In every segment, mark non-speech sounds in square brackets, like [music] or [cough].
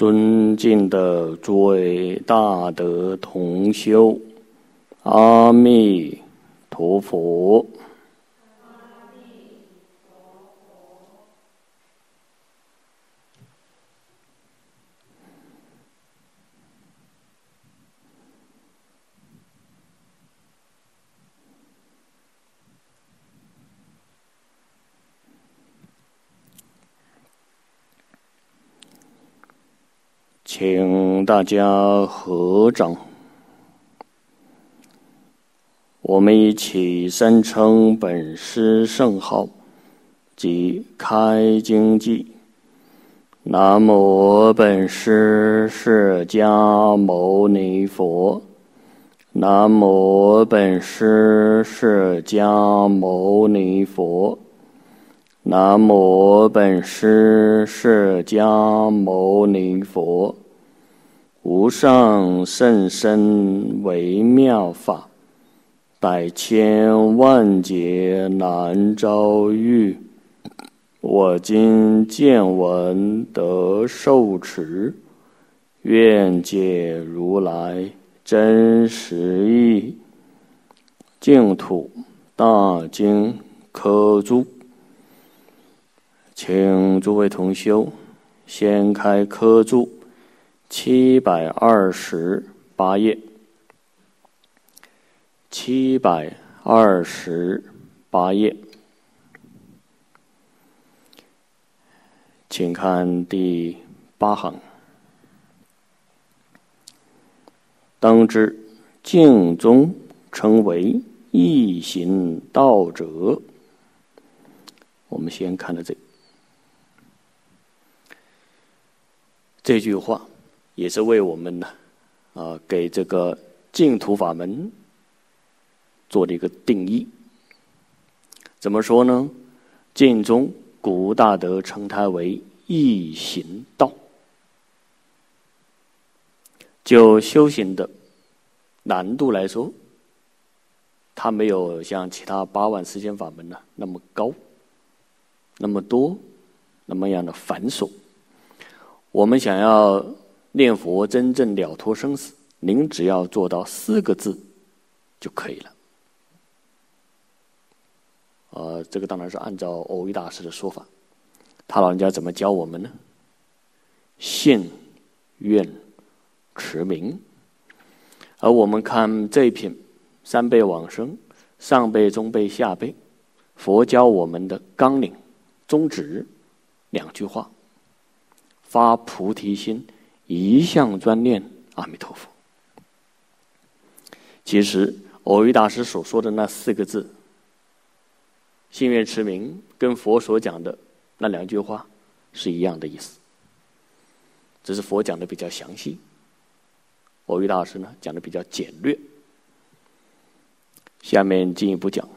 尊敬的诸位大德同修，阿弥陀佛。请大家合掌，我们一起三称本师圣号，即开经记。南无本师释迦牟尼佛。南无本师释迦牟尼佛。南无本师释迦牟尼佛。无上甚深微妙法，百千万劫难遭遇。我今见闻得受持，愿解如来真实义。净土大经科注，请诸位同修先开科注。七百二十八页，七百二十八页，请看第八行。当知净宗称为一行道者。我们先看到这这句话。也是为我们呢，啊，给这个净土法门做了一个定义。怎么说呢？净宗古大德称它为易行道。就修行的难度来说，它没有像其他八万四千法门呢那么高、那么多、那么样的繁琐。我们想要。念佛真正了脱生死，您只要做到四个字就可以了。呃，这个当然是按照偶遇大师的说法，他老人家怎么教我们呢？信、愿、持名。而我们看这一品三辈往生，上辈、中辈、下辈，佛教我们的纲领、宗旨两句话：发菩提心。一向专念阿弥陀佛。其实，偶遇大师所说的那四个字“心愿持名”，跟佛所讲的那两句话是一样的意思，只是佛讲的比较详细，偶遇大师呢讲的比较简略。下面进一步讲，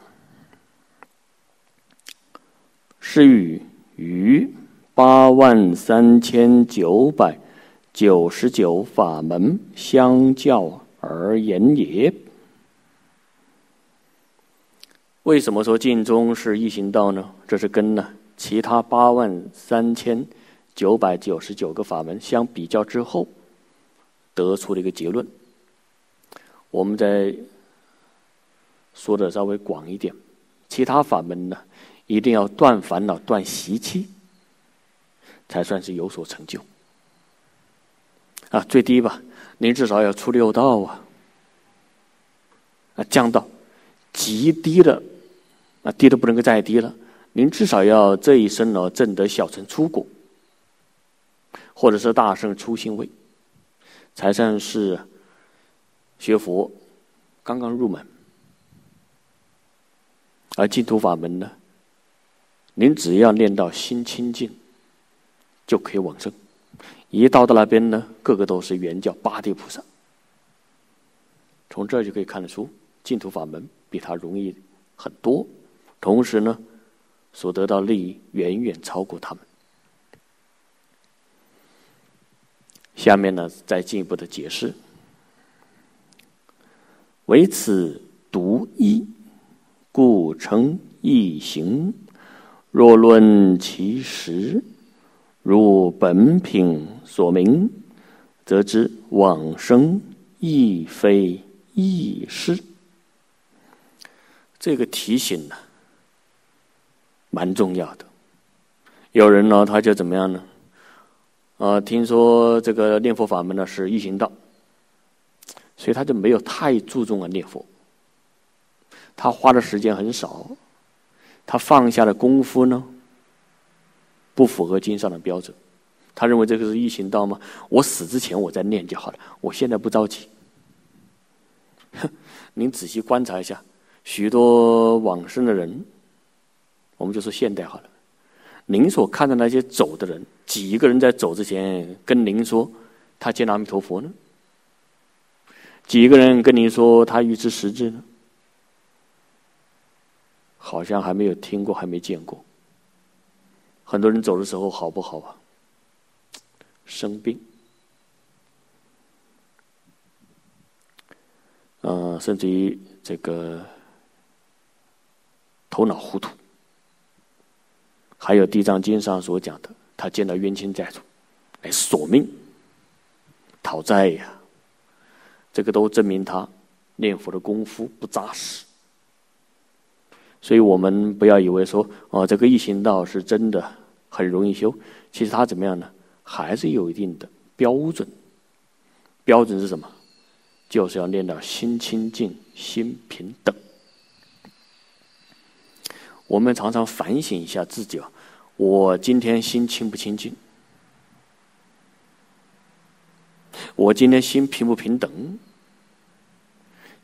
是与于八万三千九百。九十九法门相较而言也。为什么说净宗是一行道呢？这是跟呢其他八万三千九百九十九个法门相比较之后得出的一个结论。我们再说的稍微广一点，其他法门呢，一定要断烦恼、断习气，才算是有所成就。啊，最低吧，您至少要出六道啊，啊，降到极低的，啊，低的不能够再低了。您至少要这一生呢，证得小乘出果，或者是大圣出心位，才算是学佛刚刚入门。而净土法门呢，您只要念到心清净，就可以往生。一到到那边呢，个个都是圆教八地菩萨。从这就可以看得出，净土法门比他容易很多，同时呢，所得到利益远远超过他们。下面呢，再进一步的解释：唯此独一，故称一行。若论其实。如本品所明，则知往生亦非易事。这个提醒呢，蛮重要的。有人呢，他就怎么样呢？啊，听说这个念佛法门呢是易行道，所以他就没有太注重啊念佛。他花的时间很少，他放下的功夫呢，不符合经上的标准。他认为这个是易行道吗？我死之前我再念就好了，我现在不着急。哼，您仔细观察一下，许多往生的人，我们就说现代好了。您所看的那些走的人，几个人在走之前跟您说他见阿弥陀佛呢？几个人跟您说他预知实质呢？好像还没有听过，还没见过。很多人走的时候好不好啊？生病，呃，甚至于这个头脑糊涂。还有《地藏经》上所讲的，他见到冤亲债主来索命、讨债呀，这个都证明他念佛的功夫不扎实。所以我们不要以为说哦，这个一行道是真的很容易修，其实它怎么样呢？还是有一定的标准。标准是什么？就是要练到心清净、心平等。我们常常反省一下自己啊。我今天心清不清净？我今天心平不平等？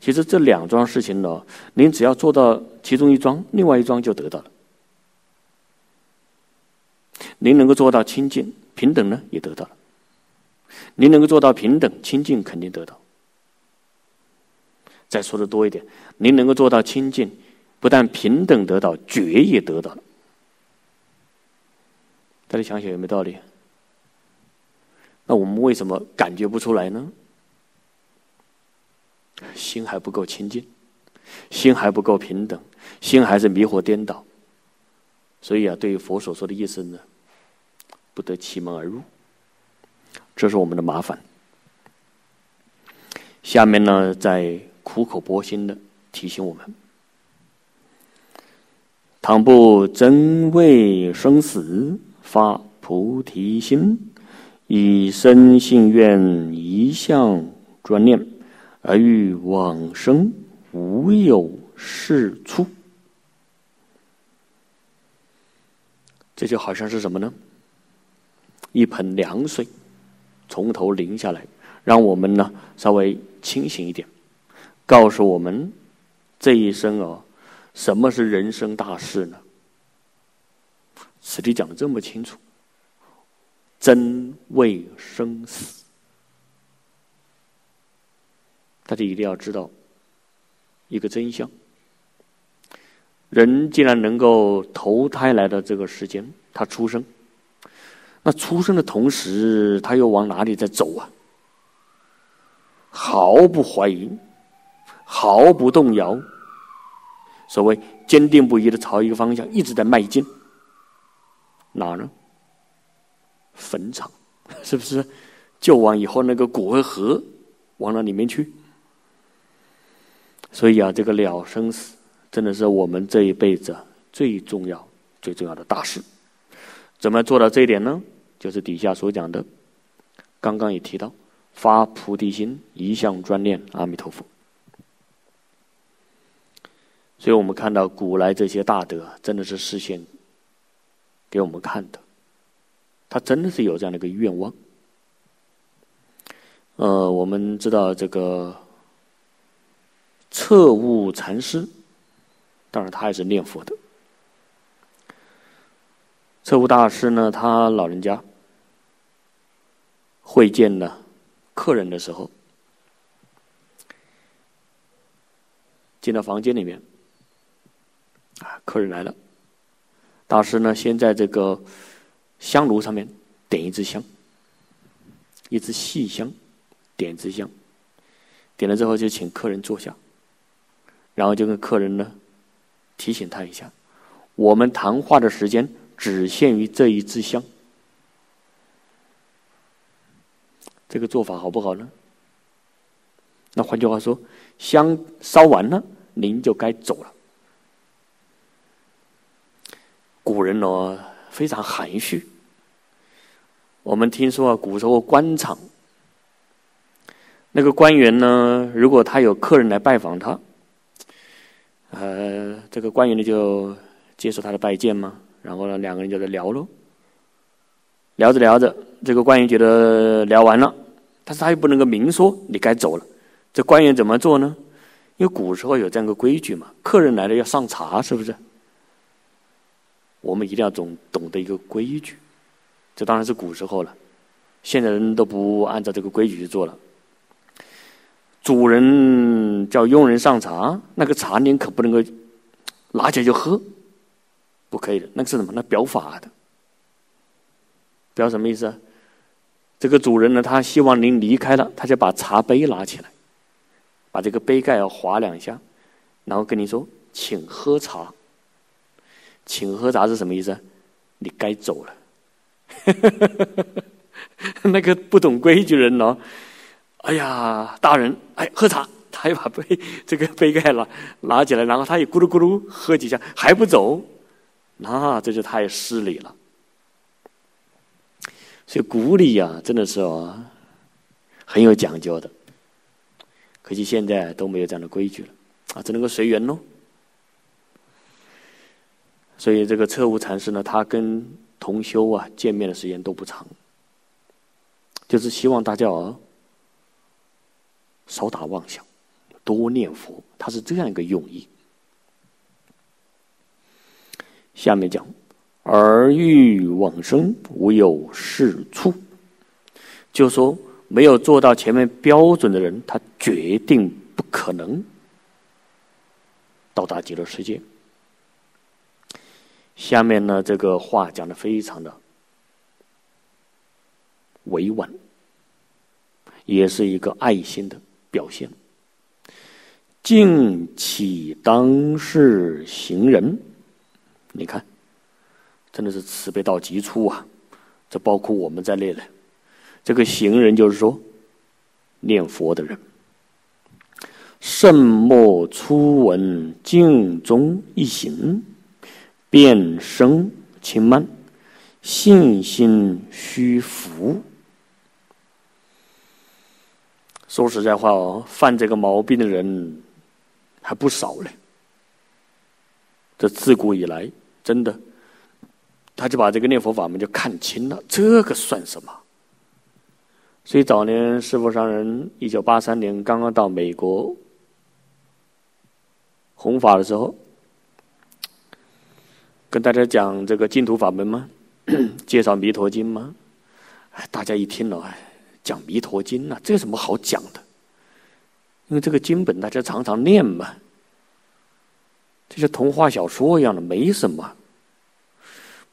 其实这两桩事情呢，您只要做到其中一桩，另外一桩就得到了。您能够做到清净平等呢，也得到了。您能够做到平等清净，肯定得到。再说的多一点，您能够做到清净，不但平等得到，觉也得到了。大家想想有没有道理？那我们为什么感觉不出来呢？心还不够清净，心还不够平等，心还是迷惑颠倒。所以啊，对于佛所说的意思呢，不得其门而入，这是我们的麻烦。下面呢，在苦口婆心的提醒我们：倘不真为生死。发菩提心，以身信愿一向专念，而欲往生无有是处。这就好像是什么呢？一盆凉水从头淋下来，让我们呢稍微清醒一点，告诉我们这一生哦，什么是人生大事呢？此地讲的这么清楚，真为生死，大家一定要知道一个真相：人既然能够投胎来到这个世间，他出生，那出生的同时，他又往哪里在走啊？毫不怀疑，毫不动摇，所谓坚定不移的朝一个方向一直在迈进。哪呢？坟场，[laughs] 是不是？就往以后那个骨灰盒往那里面去。所以啊，这个了生死，真的是我们这一辈子最重要、最重要的大事。怎么做到这一点呢？就是底下所讲的，刚刚也提到，发菩提心，一向专念阿弥陀佛。所以我们看到古来这些大德，真的是实现。给我们看的，他真的是有这样的一个愿望。呃，我们知道这个彻悟禅师，当然他也是念佛的。彻悟大师呢，他老人家会见了客人的时候，进到房间里面，啊，客人来了。大师呢，先在这个香炉上面点一支香，一支细香，点一支香，点了之后就请客人坐下，然后就跟客人呢提醒他一下，我们谈话的时间只限于这一支香，这个做法好不好呢？那换句话说，香烧完了，您就该走了。古人呢非常含蓄。我们听说啊，古时候官场那个官员呢，如果他有客人来拜访他，呃，这个官员呢就接受他的拜见嘛，然后呢两个人就在聊喽。聊着聊着，这个官员觉得聊完了，但是他又不能够明说你该走了。这官员怎么做呢？因为古时候有这样个规矩嘛，客人来了要上茶，是不是？我们一定要懂懂得一个规矩，这当然是古时候了。现在人都不按照这个规矩去做了。主人叫佣人上茶，那个茶您可不能够拿起来就喝，不可以的。那个是什么？那表法的。表什么意思？这个主人呢，他希望您离开了，他就把茶杯拿起来，把这个杯盖要划两下，然后跟你说：“请喝茶。”请喝茶是什么意思？你该走了。[laughs] 那个不懂规矩人呢？哎呀，大人，哎，喝茶，他又把杯这个杯盖拿拿起来，然后他也咕噜咕噜喝几下，还不走，那这就太失礼了。所以古礼呀，真的是哦，很有讲究的。可惜现在都没有这样的规矩了啊，只能够随缘喽。所以这个彻悟禅师呢，他跟同修啊见面的时间都不长，就是希望大家啊少打妄想，多念佛，他是这样一个用意。下面讲，而欲往生，无有是处，就说没有做到前面标准的人，他决定不可能到达极乐世界。下面呢，这个话讲的非常的委婉，也是一个爱心的表现。敬起当世行人，你看，真的是慈悲到极处啊！这包括我们在内的，这个行人就是说念佛的人，圣莫初闻敬中一行。变生轻慢，信心虚浮。说实在话哦，犯这个毛病的人还不少嘞。这自古以来，真的，他就把这个念佛法门就看清了，这个算什么？所以早年师傅上人一九八三年刚刚到美国弘法的时候。跟大家讲这个净土法门吗？[coughs] 介绍弥陀经吗？哎，大家一听了，哎，讲弥陀经啊，这有什么好讲的？因为这个经本大家常常念嘛，这些童话小说一样的，没什么。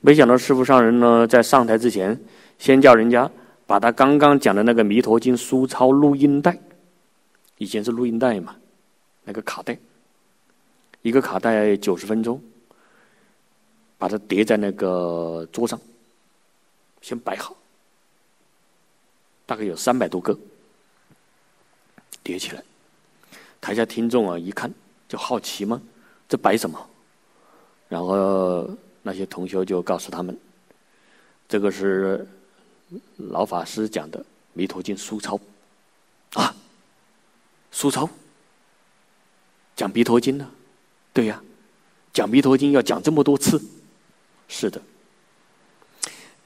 没想到师傅上人呢，在上台之前，先叫人家把他刚刚讲的那个弥陀经书抄录音带，以前是录音带嘛，那个卡带，一个卡带九十分钟。把它叠在那个桌上，先摆好，大概有三百多个，叠起来。台下听众啊，一看就好奇吗，这摆什么？然后那些同学就告诉他们，这个是老法师讲的《弥陀经》书抄啊，书抄讲《弥陀经》呢？对呀，讲《弥陀经》要讲这么多次。是的，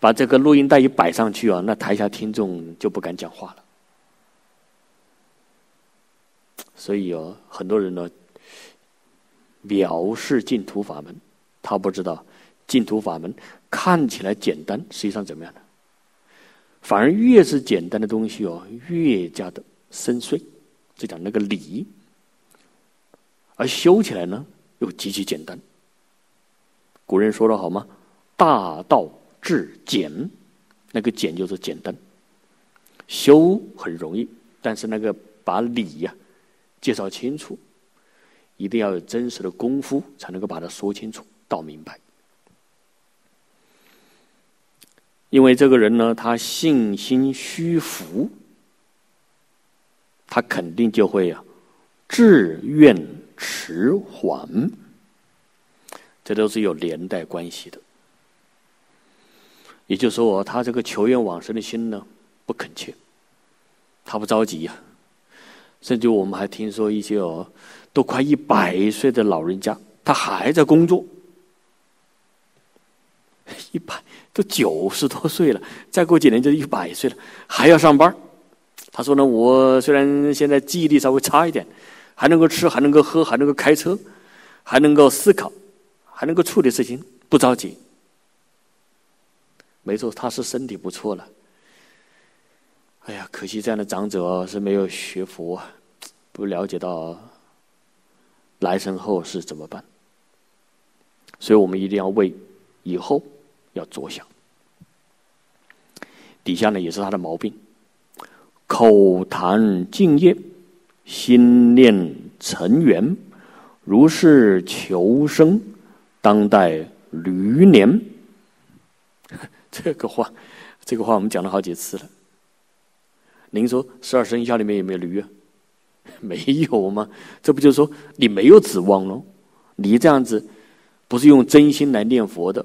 把这个录音带一摆上去啊，那台下听众就不敢讲话了。所以哦，很多人呢藐视净土法门，他不知道净土法门看起来简单，实际上怎么样呢？反而越是简单的东西哦，越加的深邃。就讲那个理，而修起来呢，又极其简单。古人说的好吗？大道至简，那个简就是简单。修很容易，但是那个把理呀介绍清楚，一定要有真实的功夫，才能够把它说清楚、道明白。因为这个人呢，他信心虚浮，他肯定就会啊，志愿迟缓，这都是有连带关系的。也就是说，他这个求愿往生的心呢，不恳切，他不着急呀。甚至我们还听说一些哦，都快一百岁的老人家，他还在工作。[laughs] 一百都九十多岁了，再过几年就一百岁了，还要上班。他说呢，我虽然现在记忆力稍微差一点，还能够吃，还能够喝，还能够开车，还能够思考，还能够处理事情，不着急。没错，他是身体不错了。哎呀，可惜这样的长者是没有学佛，不了解到来生后是怎么办。所以我们一定要为以后要着想。底下呢也是他的毛病：口谈敬业，心念尘缘，如是求生，当代驴年。这个话，这个话我们讲了好几次了。您说十二生肖里面有没有驴啊？[laughs] 没有吗？这不就是说你没有指望喽？你这样子不是用真心来念佛的。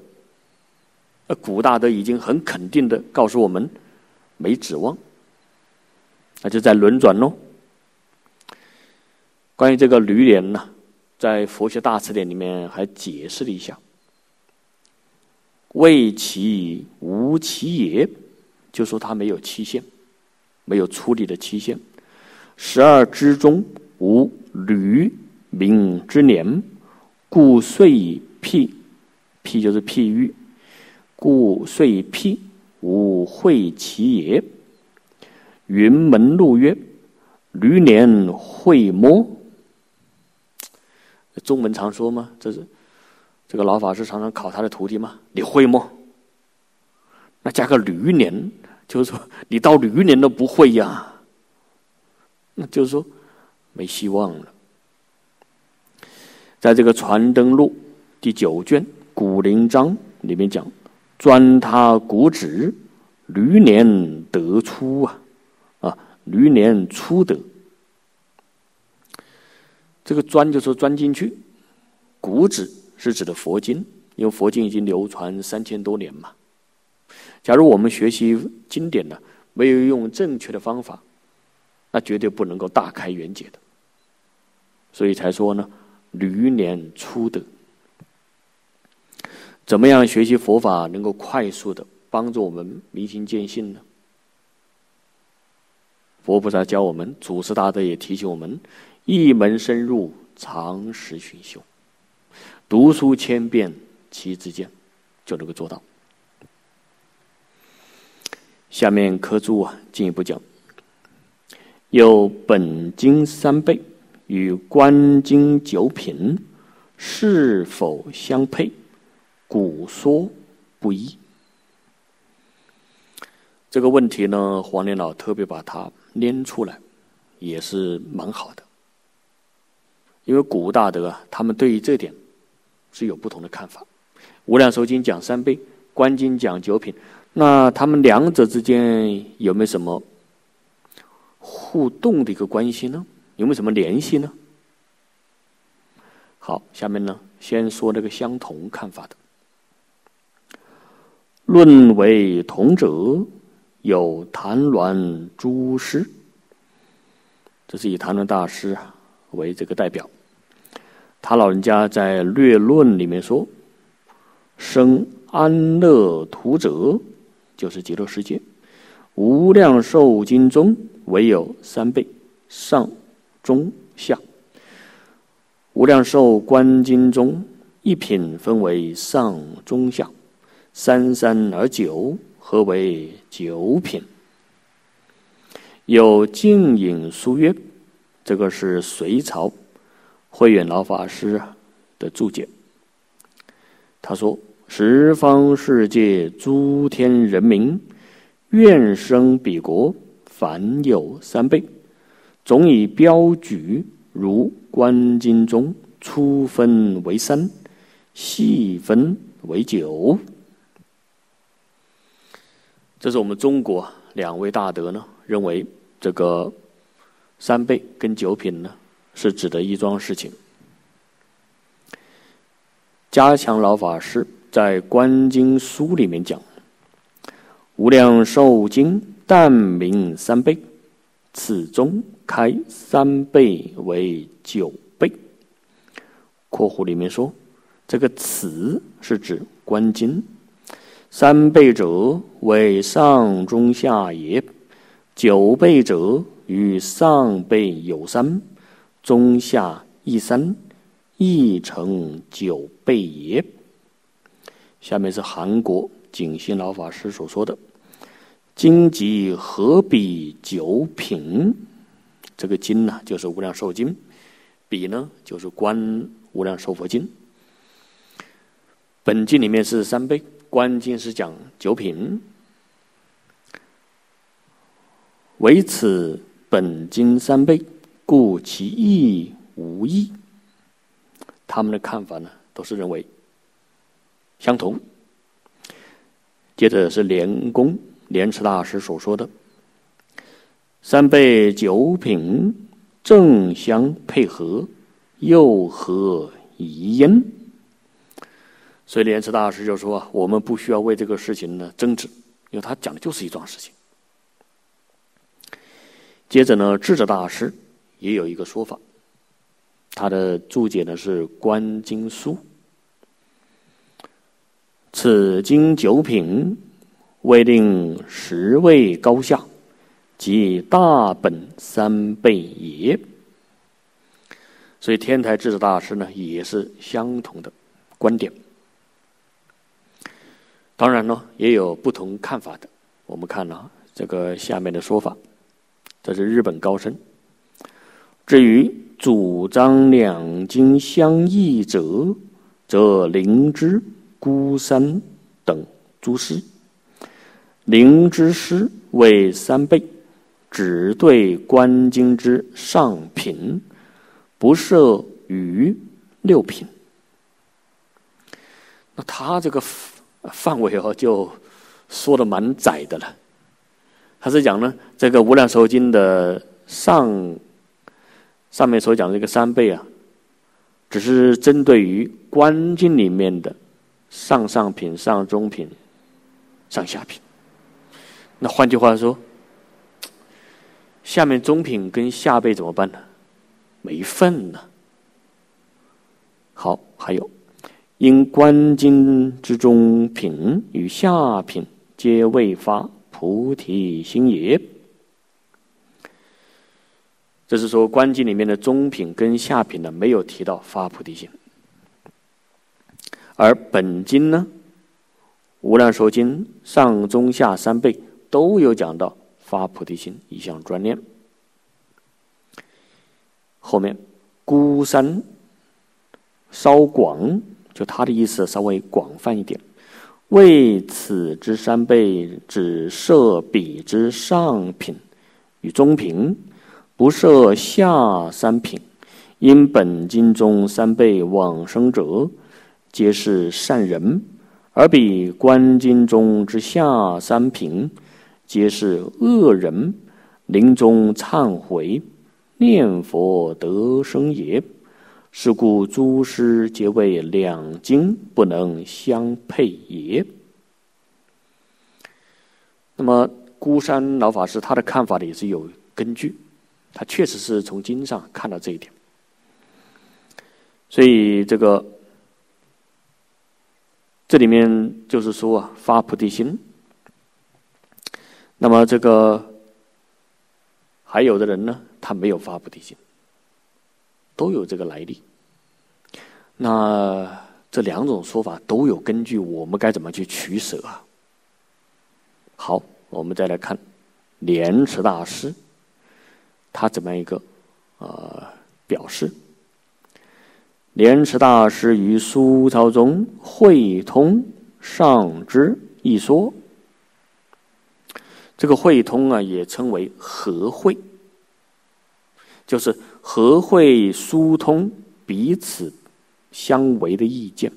呃，古大德已经很肯定的告诉我们，没指望，那就在轮转喽。关于这个驴年呢，在佛学大辞典里面还解释了一下：为其无其也，就说它没有期限。没有处理的期限，十二之中无驴名之年，故遂辟，辟就是譬喻，故遂辟无会其也。云门路曰：驴年会摸。中文常说吗？这是这个老法师常常考他的徒弟吗？你会么？那加个驴年。就是说，你到驴年都不会呀，那就是说没希望了。在这个《传灯录》第九卷《古灵章》里面讲：“专他古旨，驴年得出啊，啊，驴年出得。”这个“钻”就是钻进去，“骨子”是指的佛经，因为佛经已经流传三千多年嘛。假如我们学习经典呢，没有用正确的方法，那绝对不能够大开眼界的。所以才说呢，驴年初德。怎么样学习佛法能够快速的帮助我们明心见性呢？佛菩萨教我们，祖师大德也提醒我们：一门深入，常识熏修，读书千遍，其自见，就能够做到。下面科注啊，进一步讲，有本经三倍与观经九品是否相配？古说不一。这个问题呢，黄连老特别把它拎出来，也是蛮好的。因为古大德啊，他们对于这点是有不同的看法。无量寿经讲三倍，观经讲九品。那他们两者之间有没有什么互动的一个关系呢？有没有什么联系呢？好，下面呢，先说那个相同看法的。论为同者，有谭鸾诸师，这是以谭鸾大师为这个代表。他老人家在略论里面说：“生安乐图者。”就是极乐世界，无量寿经中唯有三倍，上、中、下。无量寿观经中一品分为上、中、下，三三而九，合为九品。有净影书曰：“这个是隋朝慧远老法师的注解。”他说。十方世界诸天人民，愿生彼国，凡有三倍，总以标举如观经中初分为三，细分为九。这是我们中国两位大德呢认为这个三倍跟九品呢，是指的一桩事情。加强老法师在《观经书》里面讲：“无量寿经但名三倍，此中开三倍为九倍。”（括弧里面说，这个“此”是指《观经》，三倍者为上中下也，九倍者与上倍有三，中下一三。一成九倍也。下面是韩国景心老法师所说的：“经籍何比九品？这个经呢，就是《无量寿经》；比呢，就是《观无量寿佛经》。本经里面是三倍，观经是讲九品。唯此本经三倍，故其义无异。”他们的看法呢，都是认为相同。接着是莲公莲池大师所说的“三倍九品正相配合，又何疑因？”所以莲池大师就说：“我们不需要为这个事情呢争执，因为他讲的就是一桩事情。”接着呢，智者大师也有一个说法。他的注解呢是《观经书》，此经九品，未令十位高下，即大本三倍也。所以天台智者大师呢也是相同的观点。当然呢，也有不同看法的。我们看呢这个下面的说法，这是日本高僧。至于。主张两经相异者，则灵芝、孤山等诸师。灵芝师为三倍，只对观经之上品，不设于六品。那他这个范围哦，就说的蛮窄的了。他是讲呢，这个《无量寿经》的上。上面所讲的这个三倍啊，只是针对于观经里面的上上品、上中品、上下品。那换句话说，下面中品跟下辈怎么办呢？没份呢。好，还有因观经之中品与下品皆未发菩提心也。这是说，观经里面的中品跟下品呢，没有提到发菩提心，而本经呢，《无量寿经》上中下三倍都有讲到发菩提心一项专念。后面孤山稍广，就他的意思稍微广泛一点，为此之三倍，只设彼之上品与中品。不设下三品，因本经中三辈往生者，皆是善人；而比观经中之下三品，皆是恶人。临终忏悔，念佛得生也。是故诸师皆谓两经不能相配也。那么，孤山老法师他的看法呢也是有根据。他确实是从经上看到这一点，所以这个这里面就是说啊，发菩提心。那么这个还有的人呢，他没有发菩提心，都有这个来历。那这两种说法都有根据，我们该怎么去取舍啊？好，我们再来看莲池大师。他怎么样一个呃表示？莲池大师于苏朝中会通上之一说，这个会通啊，也称为和会，就是和会疏通彼此相违的意见。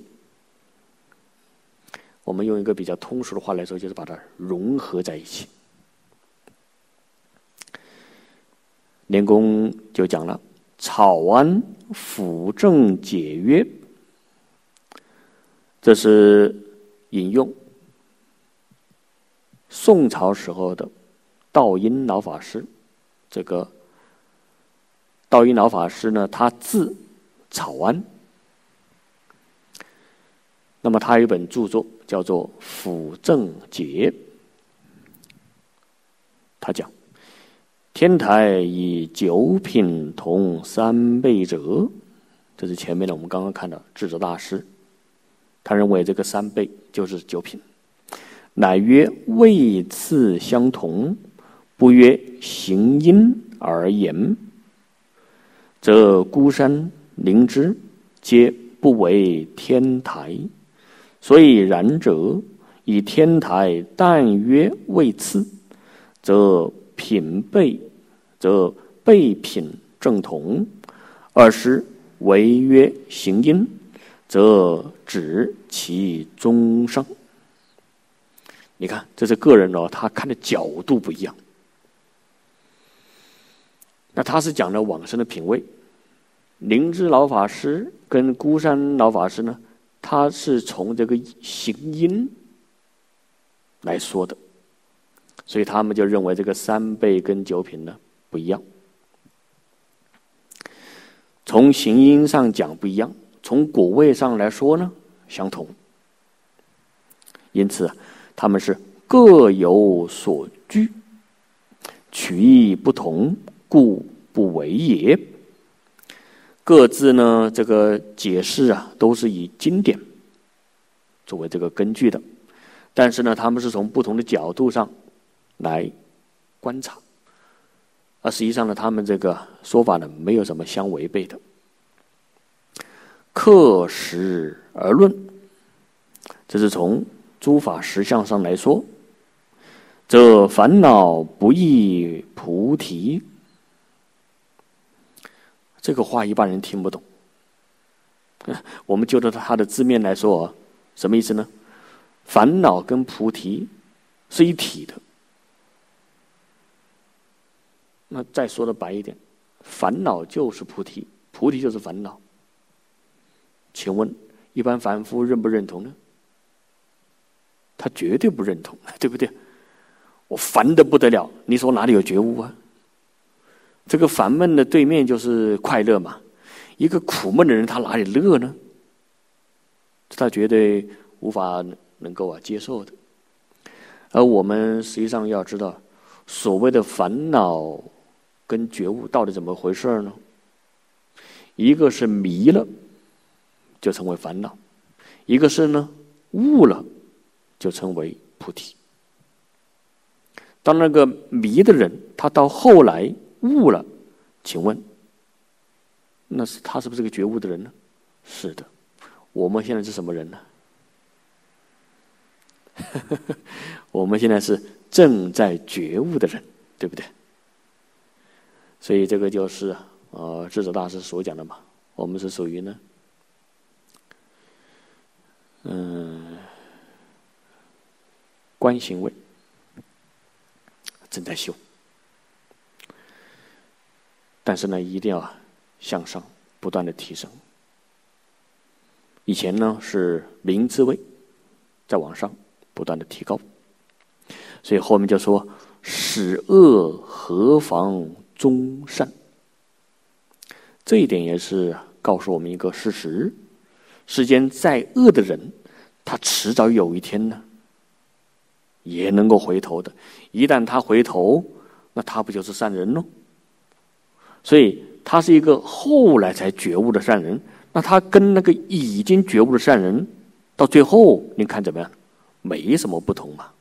我们用一个比较通俗的话来说，就是把它融合在一起。莲公就讲了：“草庵辅正解约。”这是引用宋朝时候的道音老法师。这个道音老法师呢，他字草庵。那么他有一本著作叫做《辅正解》，他讲：天台以九品同三倍者，这是前面的我们刚刚看到智者大师，他认为这个三倍就是九品，乃曰位次相同，不曰行因而言，则孤山灵芝皆不为天台。所以然者，以天台但曰位次，则品辈，则辈品正同；二是为约行因，则指其终生。你看，这是个人哦，他看的角度不一样。那他是讲的往生的品位，灵芝老法师跟孤山老法师呢？他是从这个行因来说的，所以他们就认为这个三倍跟九品呢不一样。从行音上讲不一样，从果位上来说呢相同。因此，他们是各有所居，取义不同，故不为也。各自呢，这个解释啊，都是以经典作为这个根据的，但是呢，他们是从不同的角度上来观察，而实际上呢，他们这个说法呢，没有什么相违背的。刻实而论，这是从诸法实相上来说，这烦恼不易菩提。这个话一般人听不懂。[laughs] 我们就着它的字面来说，什么意思呢？烦恼跟菩提是一体的。那再说的白一点，烦恼就是菩提，菩提就是烦恼。请问，一般凡夫认不认同呢？他绝对不认同，[laughs] 对不对？我烦的不得了，你说哪里有觉悟啊？这个烦闷的对面就是快乐嘛，一个苦闷的人他哪里乐呢？他绝对无法能够啊接受的。而我们实际上要知道，所谓的烦恼跟觉悟到底怎么回事呢？一个是迷了，就成为烦恼；一个是呢悟了，就成为菩提。当那个迷的人，他到后来。悟了，请问，那是他是不是个觉悟的人呢？是的，我们现在是什么人呢？[laughs] 我们现在是正在觉悟的人，对不对？所以这个就是呃智者大师所讲的嘛。我们是属于呢，嗯，观行位，正在修。但是呢，一定要向上不断的提升。以前呢是零滋味，再往上不断的提高，所以后面就说“使恶何妨终善”。这一点也是告诉我们一个事实：世间再恶的人，他迟早有一天呢，也能够回头的。一旦他回头，那他不就是善人喽？所以他是一个后来才觉悟的善人，那他跟那个已经觉悟的善人，到最后你看怎么样？没什么不同嘛。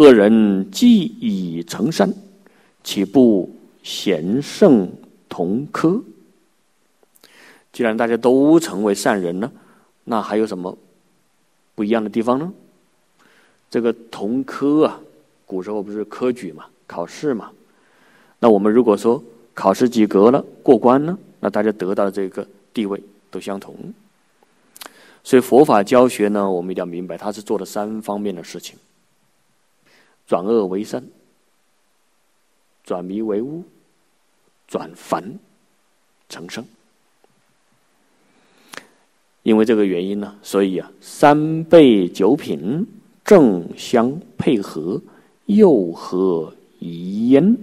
恶人既已成善，岂不贤圣同科？既然大家都成为善人了，那还有什么不一样的地方呢？这个同科啊，古时候不是科举嘛，考试嘛。那我们如果说考试及格了，过关呢，那大家得到的这个地位都相同。所以佛法教学呢，我们一定要明白，它是做了三方面的事情：转恶为善，转迷为悟，转凡成圣。因为这个原因呢，所以啊，三倍九品正相配合，又何疑焉？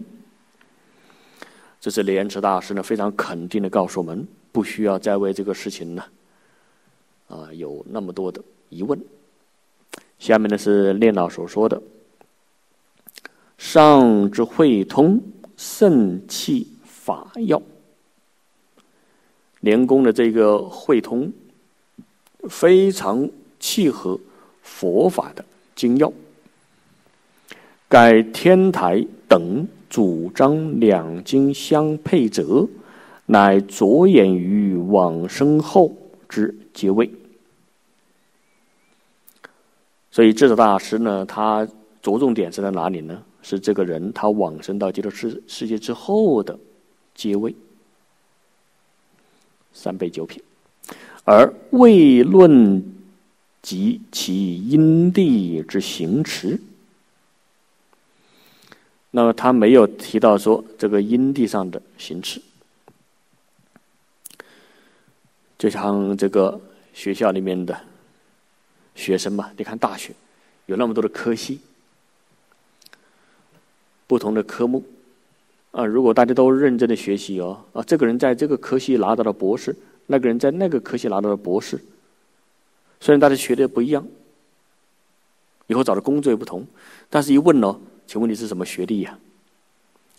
这是莲池大师呢非常肯定的告诉我们，不需要再为这个事情呢，啊，有那么多的疑问。下面呢是念老所说的：“上之会通肾气法药，莲宫的这个会通。”非常契合佛法的精要，盖天台等主张两经相配者，乃着眼于往生后之结位。所以智者大师呢，他着重点是在哪里呢？是这个人他往生到极乐世世界之后的结位，三杯九品。而未论及其因地之行持，那么他没有提到说这个因地上的行持，就像这个学校里面的学生嘛，你看大学有那么多的科系，不同的科目啊，如果大家都认真的学习哦，啊，这个人在这个科系拿到了博士。那个人在那个科系拿到了博士，虽然大家学的不一样，以后找的工作也不同，但是一问呢，请问你是什么学历呀？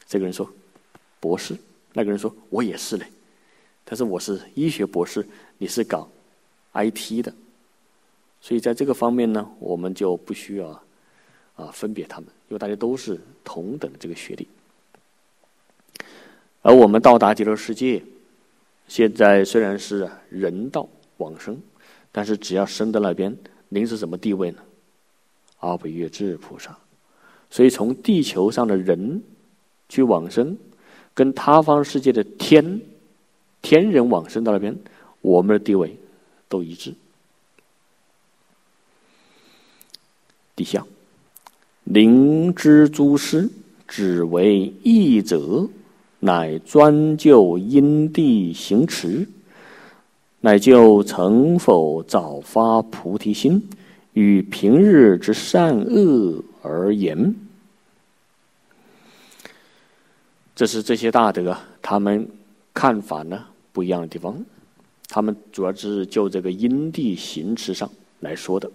这个人说博士，那个人说我也是嘞，但是我是医学博士，你是搞 IT 的，所以在这个方面呢，我们就不需要啊分别他们，因为大家都是同等的这个学历，而我们到达极乐世界。现在虽然是人道往生，但是只要生到那边，您是什么地位呢？阿不月智菩萨。所以从地球上的人去往生，跟他方世界的天天人往生到那边，我们的地位都一致。地下，灵知诸师只为义者。乃专就因地行持，乃就曾否早发菩提心，与平日之善恶而言。这是这些大德他们看法呢不一样的地方。他们主要是就这个因地行持上来说的。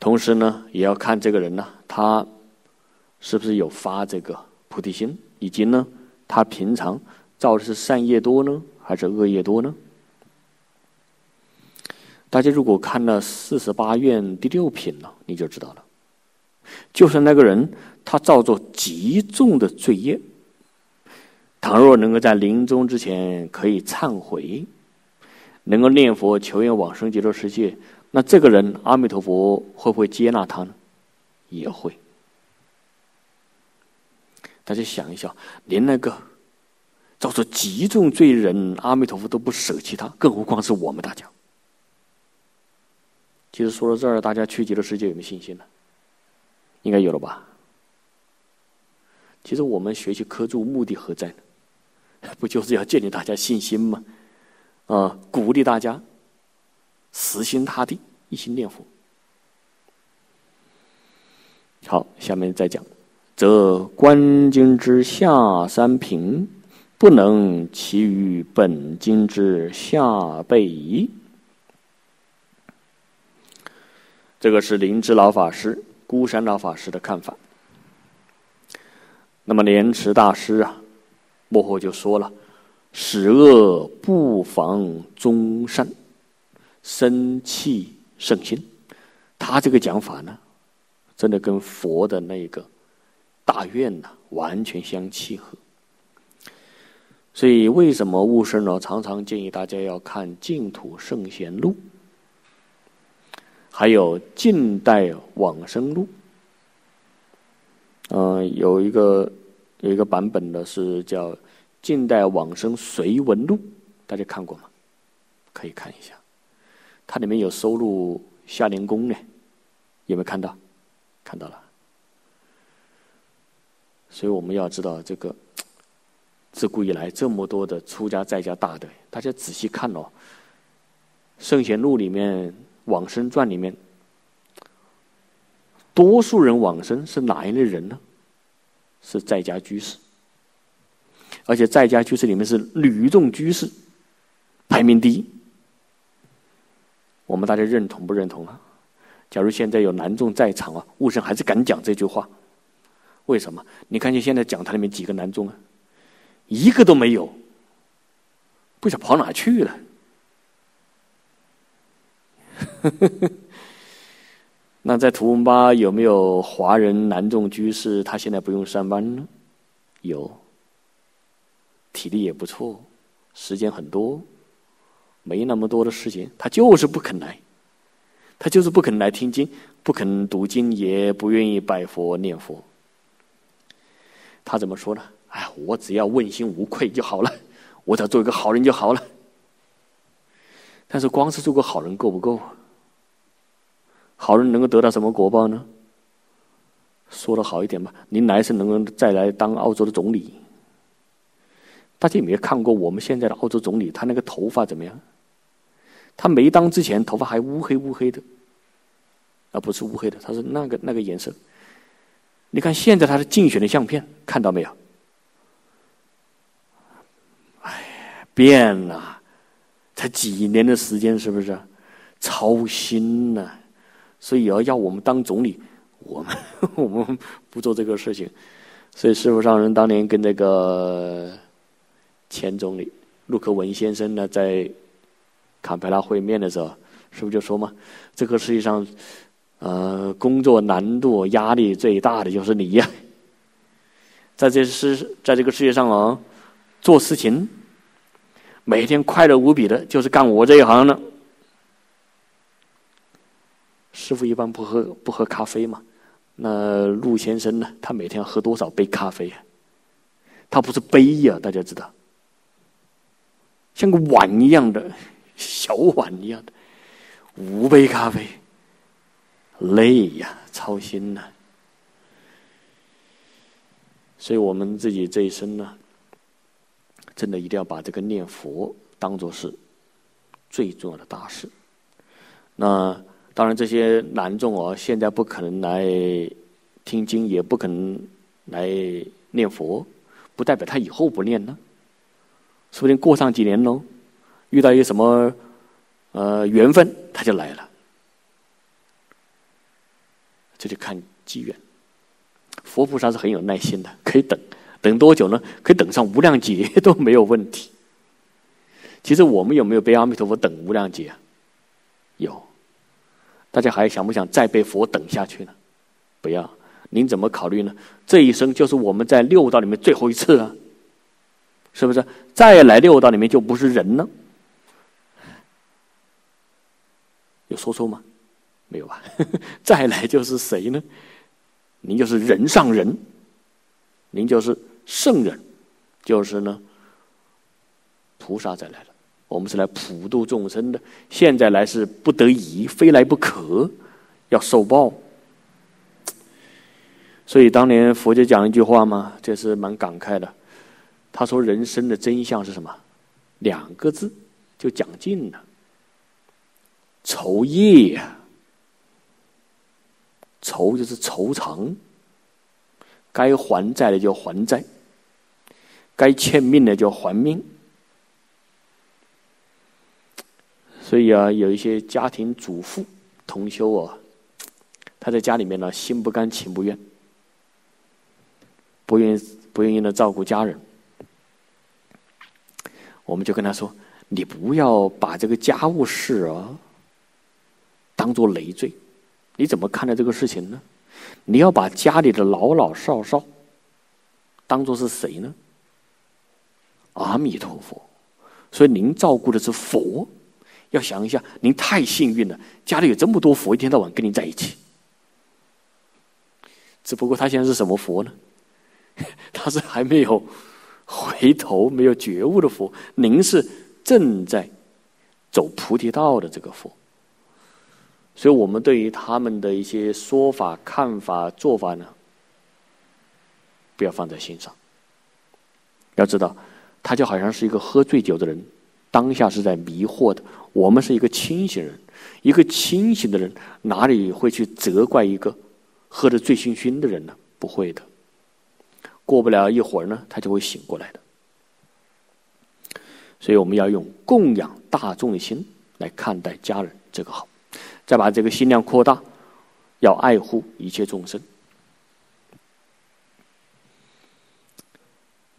同时呢，也要看这个人呢，他。是不是有发这个菩提心？以及呢，他平常造的是善业多呢，还是恶业多呢？大家如果看了四十八愿第六品呢，你就知道了。就是那个人，他造作极重的罪业，倘若能够在临终之前可以忏悔，能够念佛求愿往生极乐世界，那这个人阿弥陀佛会不会接纳他呢？也会。大家想一想，连那个造作极重罪人，阿弥陀佛都不舍弃他，更何况是我们大家？其实说到这儿，大家去极乐世界有没有信心呢？应该有了吧？其实我们学习科注目的何在呢？[laughs] 不就是要建立大家信心吗？啊，鼓励大家死心塌地，一心念佛。好，下面再讲。则观经之下三平，不能其于本经之下辈矣。这个是灵芝老法师、孤山老法师的看法。那么莲池大师啊，幕后就说了：“使恶不妨终善，生气圣心。”他这个讲法呢，真的跟佛的那个。大愿呢，完全相契合。所以，为什么悟生呢？常常建议大家要看《净土圣贤录》，还有《近代往生录》。嗯，有一个有一个版本的是叫《近代往生随文录》，大家看过吗？可以看一下，它里面有收录夏灵公呢，有没有看到？看到了。所以我们要知道，这个自古以来这么多的出家在家大德，大家仔细看哦，《圣贤录》里面《往生传》里面，多数人往生是哪一类人呢？是在家居士，而且在家居士里面是吕众居士排名第一。我们大家认同不认同啊？假如现在有男众在场啊，悟生还是敢讲这句话。为什么？你看见现在讲台里面几个男众啊，一个都没有，不知道跑哪去了。[laughs] 那在图文巴有没有华人男众居士？他现在不用上班呢？有，体力也不错，时间很多，没那么多的事情，他就是不肯来，他就是不肯来听经，不肯读经，也不愿意拜佛念佛。他怎么说呢？哎，我只要问心无愧就好了，我只要做一个好人就好了。但是光是做个好人够不够？好人能够得到什么果报呢？说的好一点吧，您来生能够再来当澳洲的总理。大家有没有看过我们现在的澳洲总理？他那个头发怎么样？他没当之前头发还乌黑乌黑的，啊，不是乌黑的，他是那个那个颜色。你看现在他的竞选的相片，看到没有？哎，变了，才几年的时间，是不是？操心呢，所以要要我们当总理，我们我们不做这个事情。所以师傅上人当年跟那个前总理陆克文先生呢，在坎培拉会面的时候，师傅就说嘛，这个世界上。呃，工作难度、压力最大的就是你呀，在这世，在这个世界上啊，做事情每天快乐无比的，就是干我这一行的。师傅一般不喝不喝咖啡嘛，那陆先生呢？他每天喝多少杯咖啡啊？他不是杯呀，大家知道，像个碗一样的小碗一样的五杯咖啡。累呀，操心呐！所以我们自己这一生呢，真的一定要把这个念佛当做是最重要的大事。那当然，这些男众哦，现在不可能来听经，也不可能来念佛，不代表他以后不念呢。说不定过上几年喽，遇到一个什么呃缘分，他就来了。这就看机缘。佛菩萨是很有耐心的，可以等，等多久呢？可以等上无量劫都没有问题。其实我们有没有被阿弥陀佛等无量劫啊？有。大家还想不想再被佛等下去呢？不要。您怎么考虑呢？这一生就是我们在六道里面最后一次了，是不是？再来六道里面就不是人了。有说错吗？没有吧？[laughs] 再来就是谁呢？您就是人上人，您就是圣人，就是呢菩萨再来了。我们是来普度众生的，现在来是不得已，非来不可，要受报。所以当年佛就讲一句话嘛，这是蛮感慨的。他说：“人生的真相是什么？两个字，就讲尽了，愁业呀。”愁就是愁偿，该还债的就还债，该欠命的就还命。所以啊，有一些家庭主妇同修啊，他在家里面呢，心不甘情不愿，不愿意不愿意的照顾家人，我们就跟他说：“你不要把这个家务事啊，当做累赘。”你怎么看待这个事情呢？你要把家里的老老少少当做是谁呢？阿弥陀佛。所以您照顾的是佛，要想一下，您太幸运了，家里有这么多佛，一天到晚跟您在一起。只不过他现在是什么佛呢？[laughs] 他是还没有回头、没有觉悟的佛。您是正在走菩提道的这个佛。所以我们对于他们的一些说法、看法、做法呢，不要放在心上。要知道，他就好像是一个喝醉酒的人，当下是在迷惑的。我们是一个清醒人，一个清醒的人哪里会去责怪一个喝得醉醺醺的人呢？不会的。过不了一会儿呢，他就会醒过来的。所以我们要用供养大众的心来看待家人，这个好。再把这个心量扩大，要爱护一切众生。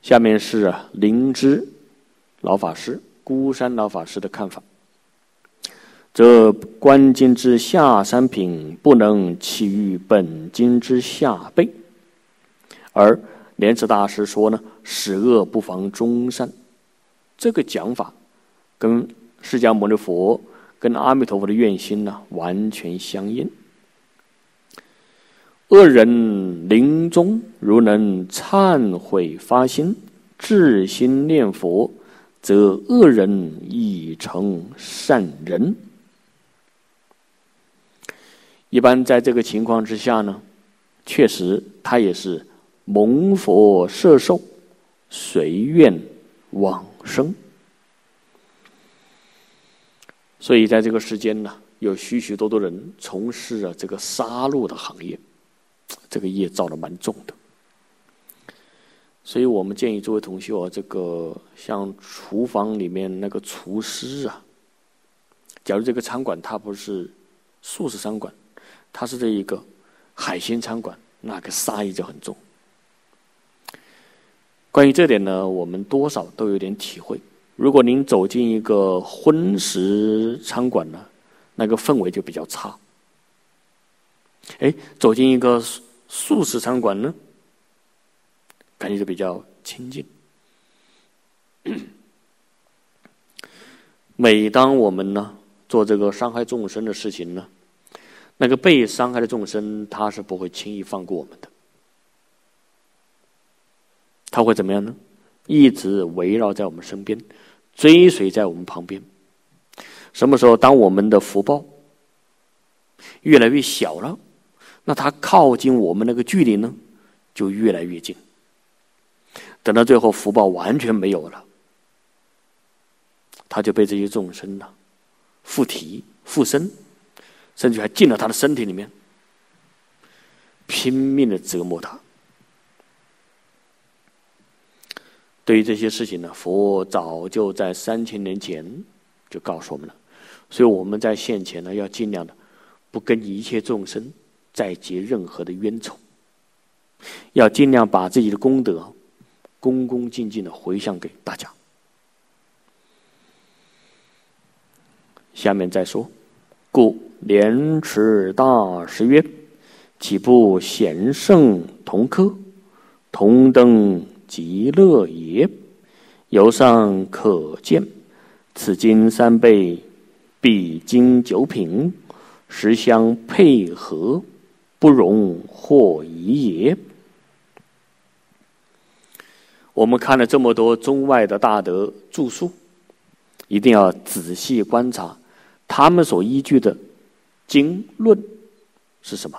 下面是灵芝老法师、孤山老法师的看法。这观经之下三品不能起于本经之下辈，而莲池大师说呢：“十恶不妨中善。”这个讲法跟释迦牟尼佛、跟阿弥陀佛的愿心呢完全相应。恶人临终如能忏悔发心、至心念佛，则恶人已成善人。一般在这个情况之下呢，确实他也是蒙佛摄受，随愿往。生，所以在这个时间呢，有许许多多人从事着这个杀戮的行业，这个业造的蛮重的。所以我们建议诸位同学啊，这个像厨房里面那个厨师啊，假如这个餐馆它不是素食餐馆，它是这一个海鲜餐馆，那个杀意就很重。关于这点呢，我们多少都有点体会。如果您走进一个荤食餐馆呢，那个氛围就比较差。哎，走进一个素食餐馆呢，感觉就比较亲近。[coughs] 每当我们呢做这个伤害众生的事情呢，那个被伤害的众生他是不会轻易放过我们的。他会怎么样呢？一直围绕在我们身边，追随在我们旁边。什么时候，当我们的福报越来越小了，那他靠近我们那个距离呢，就越来越近。等到最后福报完全没有了，他就被这些众生呢附体附身，甚至还进了他的身体里面，拼命的折磨他。对于这些事情呢，佛早就在三千年前就告诉我们了，所以我们在现前呢，要尽量的不跟一切众生再结任何的冤仇，要尽量把自己的功德恭恭敬敬的回向给大家。下面再说，故莲池大师曰：“岂不贤圣同科，同登？”极乐也，由上可见，此经三倍，必经九品，实相配合，不容或疑也。我们看了这么多中外的大德著述，一定要仔细观察他们所依据的经论是什么，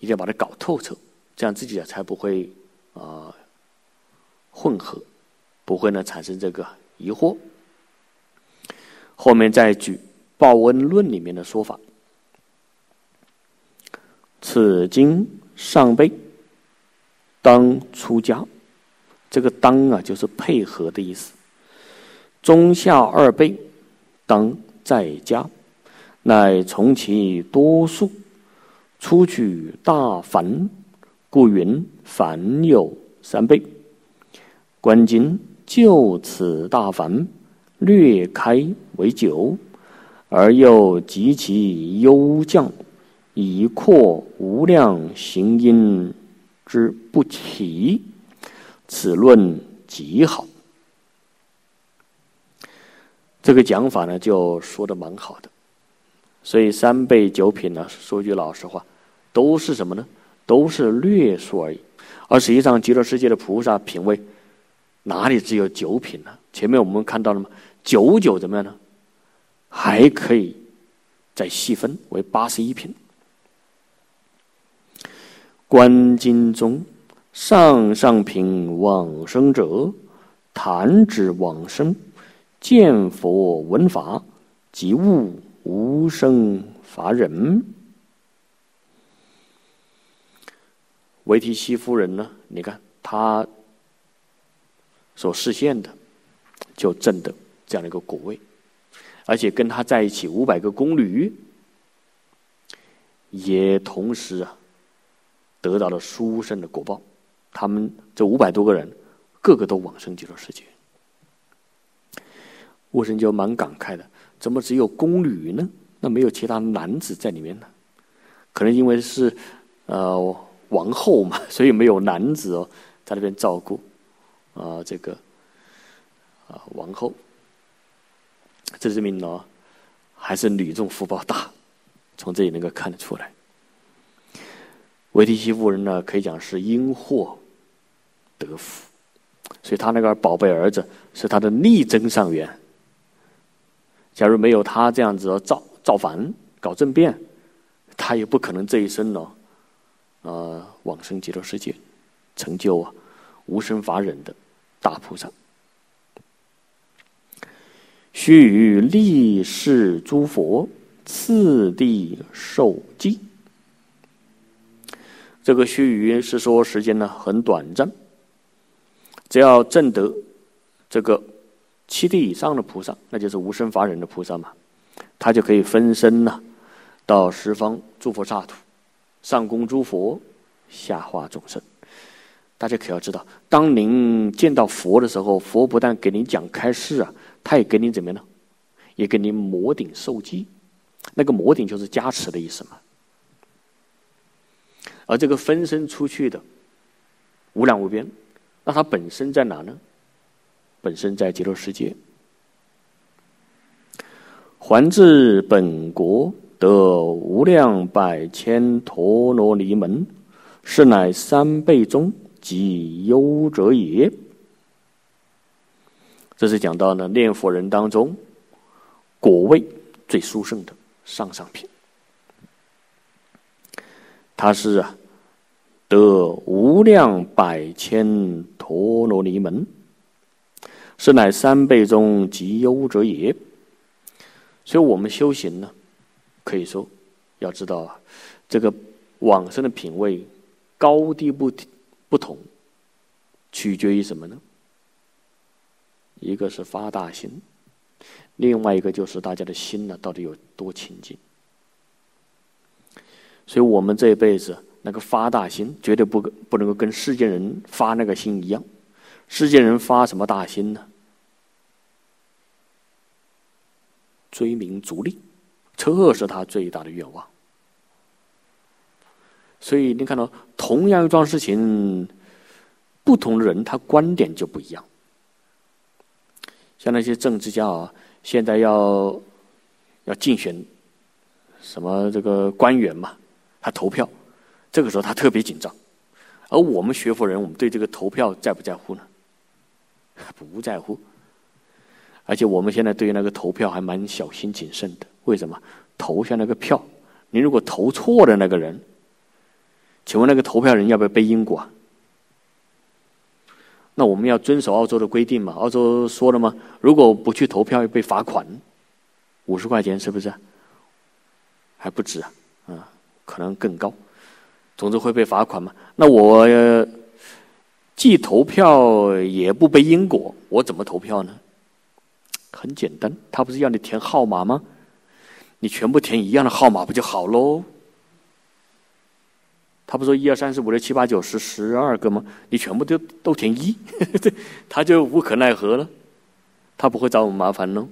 一定要把它搞透彻，这样自己才不会。啊，混合不会呢产生这个疑惑。后面再举《报恩论》里面的说法：此经上辈当出家，这个“当”啊就是配合的意思；中下二辈当在家，乃从其多数出取大凡。故云凡有三辈，观今就此大凡略开为九，而又极其优降，以扩无量行因之不齐。此论极好。这个讲法呢，就说的蛮好的。所以三倍九品呢，说句老实话，都是什么呢？都是略数而已，而实际上极乐世界的菩萨品位哪里只有九品呢？前面我们看到了吗？九九怎么样呢？还可以再细分为八十一品。观经中上上品往生者，弹指往生，见佛闻法，即悟无生法忍。维提西夫人呢？你看她所实现的，就正的这样的一个果位，而且跟他在一起五百个宫女，也同时啊得到了殊胜的果报。他们这五百多个人，个个都往生极乐世界。悟生就蛮感慨的：怎么只有宫女呢？那没有其他男子在里面呢？可能因为是呃王后嘛，[laughs] 所以没有男子哦在那边照顾啊这个啊王后。这证明呢，还是女众福报大，从这里能够看得出来。维提西夫人呢，可以讲是因祸。得福，所以他那个宝贝儿子是他的逆增上缘。假如没有他这样子造造反、搞政变，他也不可能这一生呢，呃，往生极乐世界，成就啊无生法忍的大菩萨。须臾历世诸佛，次第受记。这个须臾是说时间呢很短暂。只要证得这个七地以上的菩萨，那就是无生法忍的菩萨嘛，他就可以分身呢，到十方诸佛刹土，上供诸佛，下化众生。大家可要知道，当您见到佛的时候，佛不但给您讲开示啊，他也给你怎么样呢？也给您摩顶受记。那个摩顶就是加持的意思嘛。而这个分身出去的无量无边。那它本身在哪呢？本身在极乐世界，还至本国得无量百千陀罗尼门，是乃三辈中极优者也。这是讲到呢念佛人当中果位最殊胜的上上品，他是啊。得无量百千陀罗尼门，是乃三辈中极优者也。所以，我们修行呢，可以说要知道啊，这个往生的品位高低不不同，取决于什么呢？一个是发大心，另外一个就是大家的心呢，到底有多清净。所以我们这一辈子。那个发大心，绝对不不能够跟世间人发那个心一样。世间人发什么大心呢？追名逐利，这是他最大的愿望。所以你看到，同样一桩事情，不同的人他观点就不一样。像那些政治家啊，现在要要竞选什么这个官员嘛，他投票。这个时候他特别紧张，而我们学佛人，我们对这个投票在不在乎呢？不在乎。而且我们现在对于那个投票还蛮小心谨慎的。为什么？投下那个票，你如果投错的那个人，请问那个投票人要不要背因果？那我们要遵守澳洲的规定嘛？澳洲说了吗？如果不去投票，要被罚款五十块钱，是不是？还不止啊，啊，可能更高。总之会被罚款嘛？那我既投票也不背因果，我怎么投票呢？很简单，他不是要你填号码吗？你全部填一样的号码不就好喽？他不说一二三四五六七八九十十二个吗？你全部都都填一，[laughs] 他就无可奈何了，他不会找我们麻烦喽，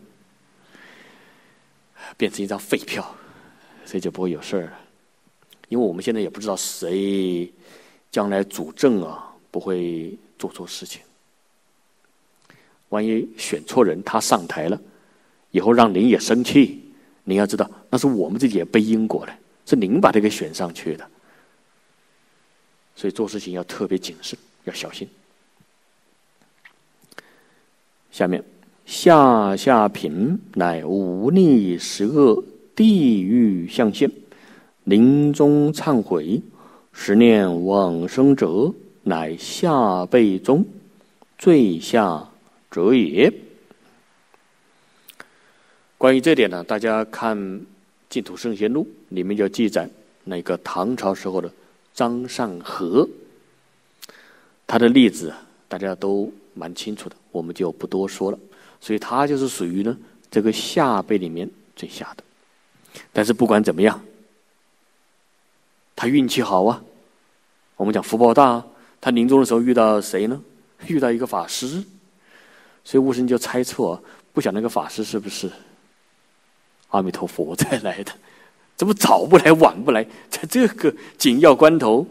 变成一张废票，所以就不会有事儿了。因为我们现在也不知道谁将来主政啊，不会做错事情。万一选错人，他上台了，以后让您也生气，您要知道，那是我们自己也背因果的，是您把他给选上去的。所以做事情要特别谨慎，要小心。下面下下品乃无逆十恶地狱象限。临终忏悔，十念往生者，乃下辈中最下所以。关于这点呢，大家看《净土圣贤录》里面就记载，那个唐朝时候的张善和，他的例子大家都蛮清楚的，我们就不多说了。所以他就是属于呢这个下辈里面最下的。但是不管怎么样，他运气好啊。我们讲福报大，他临终的时候遇到谁呢？遇到一个法师，所以悟生就猜错，不晓得那个法师是不是阿弥陀佛再来的？怎么早不来晚不来，在 [laughs] 这个紧要关头，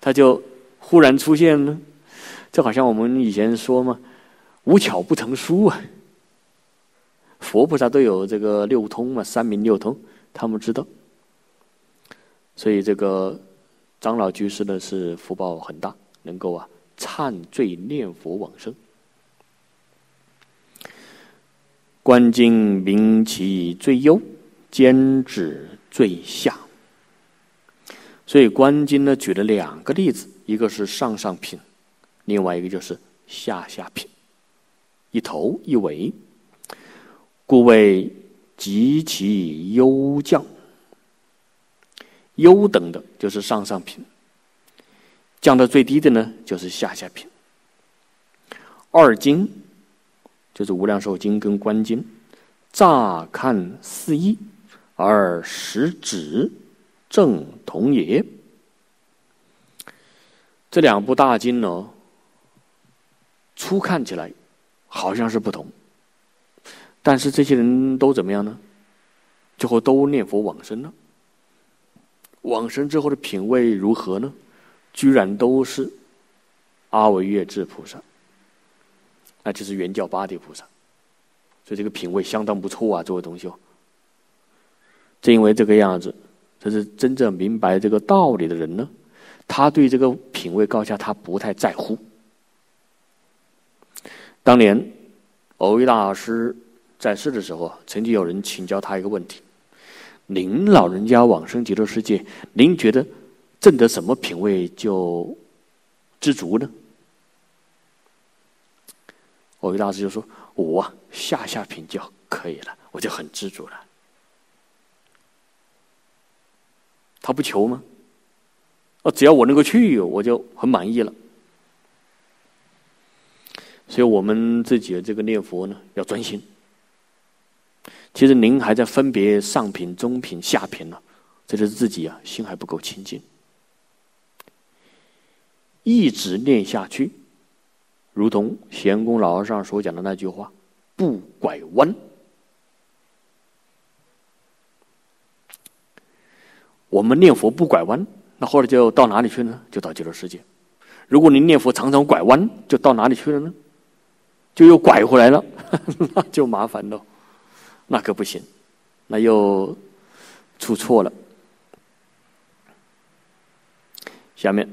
他就忽然出现了。这好像我们以前说嘛，“无巧不成书”啊。佛菩萨都有这个六通嘛，三明六通，他们知道。所以这个。长老居士呢是福报很大，能够啊忏罪念佛往生。观经名其最优，兼指最下。所以官经呢举了两个例子，一个是上上品，另外一个就是下下品，一头一尾，故谓极其优降。优等的就是上上品，降到最低的呢就是下下品。二经就是《无量寿经》跟《观经》，乍看似异，而实质正同也。这两部大经呢，初看起来好像是不同，但是这些人都怎么样呢？最后都念佛往生了。往生之后的品位如何呢？居然都是阿维月智菩萨，那就是圆教八地菩萨，所以这个品位相当不错啊！作为同修，正因为这个样子，这是真正明白这个道理的人呢。他对这个品位高下，他不太在乎。当年偶一大师在世的时候，曾经有人请教他一个问题。您老人家往生极乐世界，您觉得证得什么品位就知足呢？我一大师就说：“我下下品就可以了，我就很知足了。”他不求吗？啊，只要我能够去，我就很满意了。所以我们自己的这个念佛呢，要专心。其实您还在分别上品、中品、下品呢，这就是自己啊心还不够清净，一直念下去，如同贤公老和尚所讲的那句话：“不拐弯。”我们念佛不拐弯，那后来就到哪里去呢？就到极乐世界。如果您念佛常常拐弯，就到哪里去了呢？就又拐回来了，[laughs] 那就麻烦了。那可不行，那又出错了。下面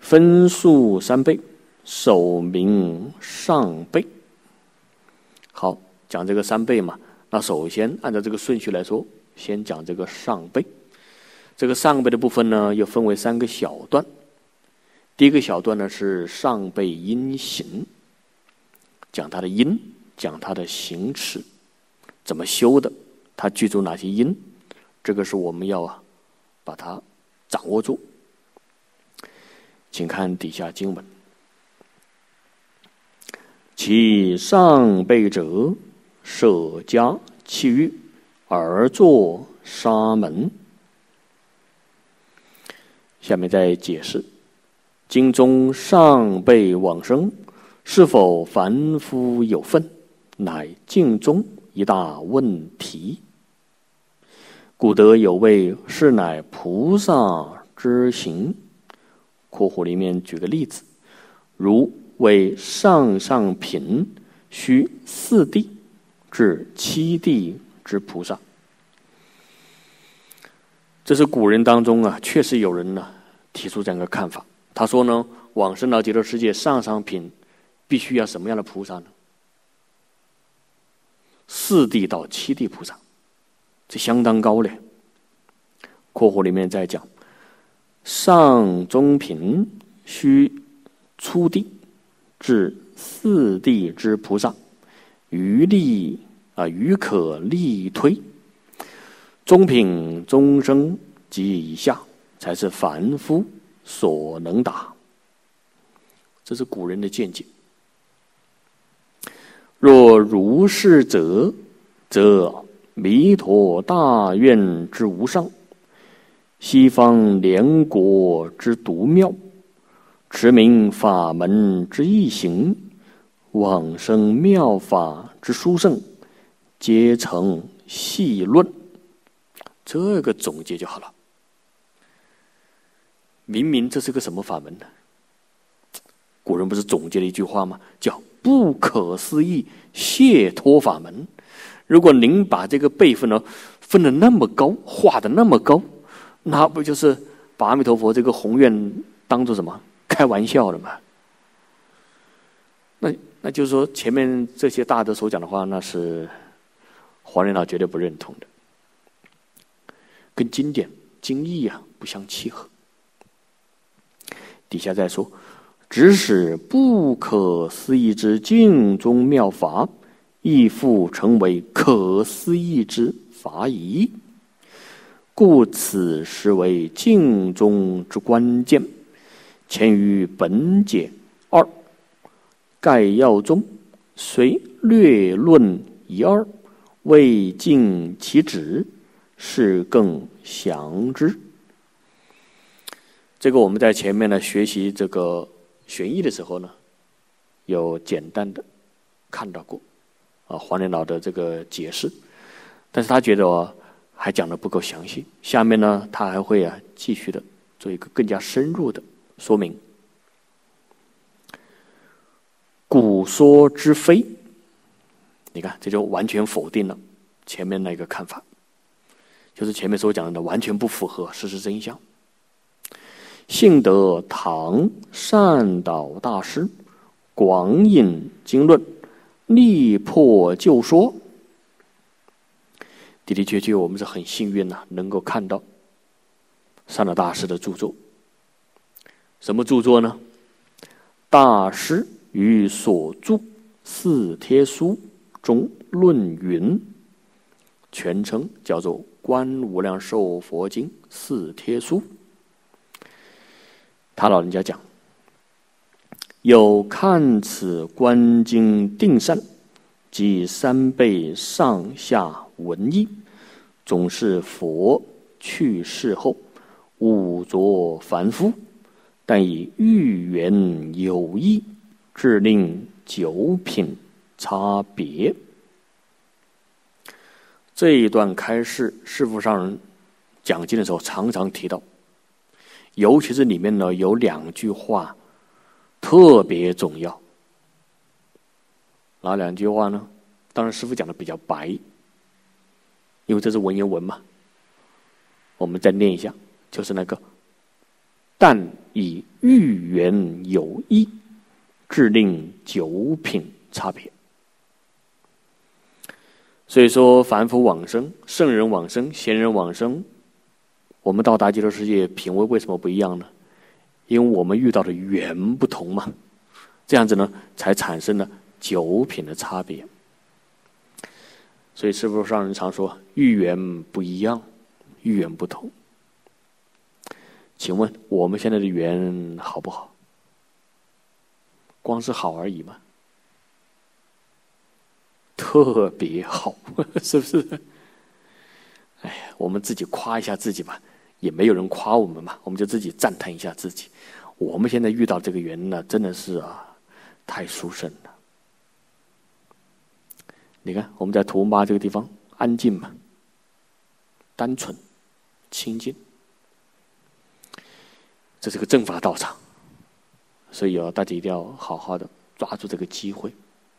分数三倍，首名上倍。好，讲这个三倍嘛。那首先按照这个顺序来说，先讲这个上倍。这个上倍的部分呢，又分为三个小段。第一个小段呢是上倍因行，讲它的因，讲它的行持。怎么修的？它具足哪些因？这个是我们要啊，把它掌握住。请看底下经文：其上辈者，舍家弃欲，而作沙门。下面再解释：经中上辈往生，是否凡夫有份？乃经中。一大问题，古德有谓：“是乃菩萨之行。”（括弧里面举个例子，如为上上品，需四地至七地之菩萨。这是古人当中啊，确实有人呢提出这样一个看法。他说呢，往生到极乐世界上上品，必须要什么样的菩萨呢？四地到七地菩萨，这相当高嘞。括弧里面在讲，上中品须初地至四地之菩萨，余力啊，余可力推。中品中生及以下，才是凡夫所能达。这是古人的见解。若如是者，则弥陀大愿之无上，西方莲国之独妙，持名法门之易行，往生妙法之殊胜，皆成细论。这个总结就好了。明明这是个什么法门呢？古人不是总结了一句话吗？叫“不可思议解脱法门”。如果您把这个辈分呢分的那么高，画的那么高，那不就是把阿弥陀佛这个宏愿当做什么开玩笑的嘛？那那就是说，前面这些大德所讲的话，那是黄仁老绝对不认同的。跟经典经义啊不相契合。底下再说，只使不可思议之境中妙法，亦复成为可思议之法矣。故此实为境中之关键。前于本解二概要中，虽略论一二，未尽其旨。是更详之。这个我们在前面呢学习这个玄义的时候呢，有简单的看到过啊黄连老的这个解释，但是他觉得还讲的不够详细。下面呢他还会啊继续的做一个更加深入的说明。古说之非，你看这就完全否定了前面那个看法。就是前面所讲的，完全不符合事实真相。幸得唐善导大师广引经论，力破旧说。的的确确，我们是很幸运呐，能够看到善导大师的著作。什么著作呢？大师与所著《四帖书》中论云，全称叫做。《观无量寿佛经四帖书》，他老人家讲：有看此观经定善，即三倍上下文义，总是佛去世后，五着凡夫，但以欲缘有意，致令九品差别。这一段开示，师父上人讲经的时候常常提到，尤其是里面呢有两句话特别重要。哪两句话呢？当然，师父讲的比较白，因为这是文言文嘛。我们再念一下，就是那个“但以欲缘有意，致令九品差别”。所以说，凡夫往生、圣人往生、贤人往生，我们到达极乐世界品位为什么不一样呢？因为我们遇到的缘不同嘛，这样子呢，才产生了九品的差别。所以师父上人常说，遇缘不一样，遇缘不同。请问我们现在的缘好不好？光是好而已嘛。特别好，[laughs] 是不是？哎呀，我们自己夸一下自己吧，也没有人夸我们嘛，我们就自己赞叹一下自己。我们现在遇到这个缘呢，真的是啊，太殊胜了。你看，我们在图妈这个地方，安静嘛，单纯、清净，这是个正法道场，所以啊，大家一定要好好的抓住这个机会，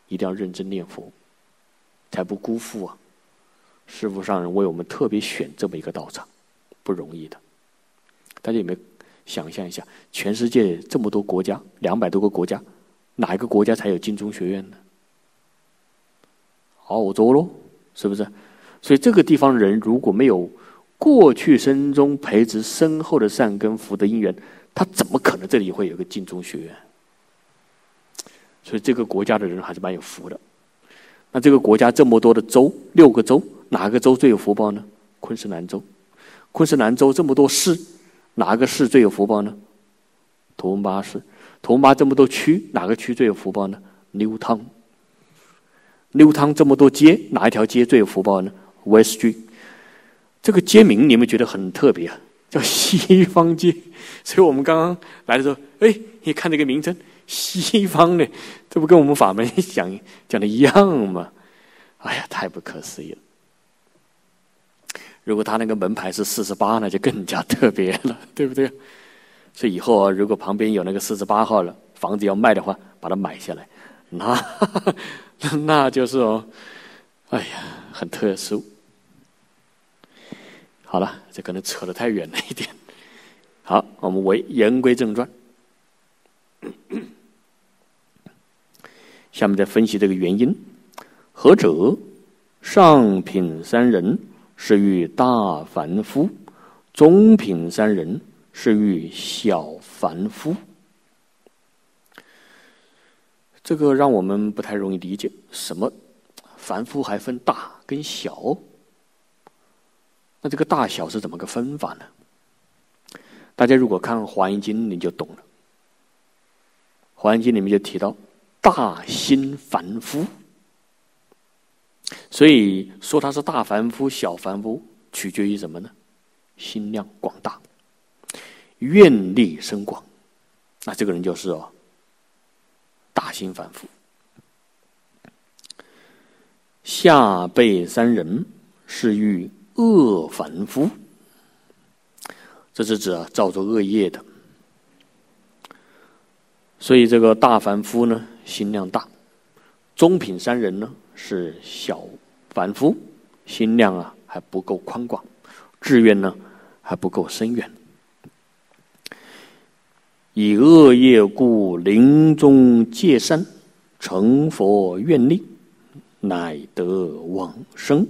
一定要认真念佛。才不辜负啊！师傅上人为我们特别选这么一个道场，不容易的。大家有没有想象一下，全世界这么多国家，两百多个国家，哪一个国家才有金钟学院呢？澳洲喽，是不是？所以这个地方人如果没有过去生中培植深厚的善根福德因缘，他怎么可能这里会有个晋中学院？所以这个国家的人还是蛮有福的。那这个国家这么多的州，六个州，哪个州最有福报呢？昆士兰州。昆士兰州这么多市，哪个市最有福报呢？图文巴市。图文巴这么多区，哪个区最有福报呢？牛汤。牛汤这么多街，哪一条街最有福报呢？West Street。这个街名你们觉得很特别啊，叫西方街。[laughs] 所以我们刚刚来的时候，哎，你看这个名称，西方的，这不跟我们法门讲讲的一样吗？哎呀，太不可思议了！如果他那个门牌是四十八，那就更加特别了，[laughs] 对不对？所以以后啊，如果旁边有那个四十八号了房子要卖的话，把它买下来，那 [laughs] 那就是哦，哎呀，很特殊。好了，这可能扯得太远了一点。好，我们为言归正传，下面再分析这个原因。何者？上品三人是欲大凡夫，中品三人是欲小凡夫。这个让我们不太容易理解。什么？凡夫还分大跟小？那这个大小是怎么个分法呢？大家如果看《华严经》，你就懂了。《华严经》里面就提到大心凡夫。所以说他是大凡夫、小凡夫，取决于什么呢？心量广大，愿力深广，那这个人就是哦，大心凡夫。下辈三人是欲恶凡夫，这是指啊造作恶业的。所以这个大凡夫呢，心量大；中品三人呢。是小凡夫，心量啊还不够宽广，志愿呢还不够深远。以恶业故，临终戒善，成佛愿力，乃得往生。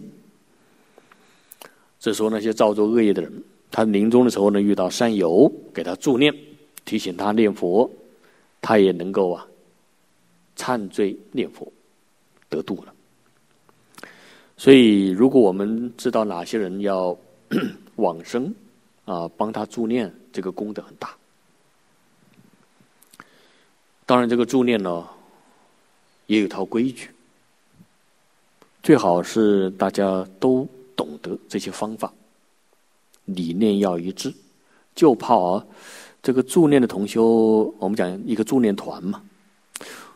这说那些造作恶业的人，他临终的时候呢，遇到善友给他助念，提醒他念佛，他也能够啊忏罪念佛，得度了。所以，如果我们知道哪些人要 [coughs] 往生，啊，帮他助念，这个功德很大。当然，这个助念呢，也有套规矩，最好是大家都懂得这些方法，理念要一致。就怕啊，这个助念的同修，我们讲一个助念团嘛，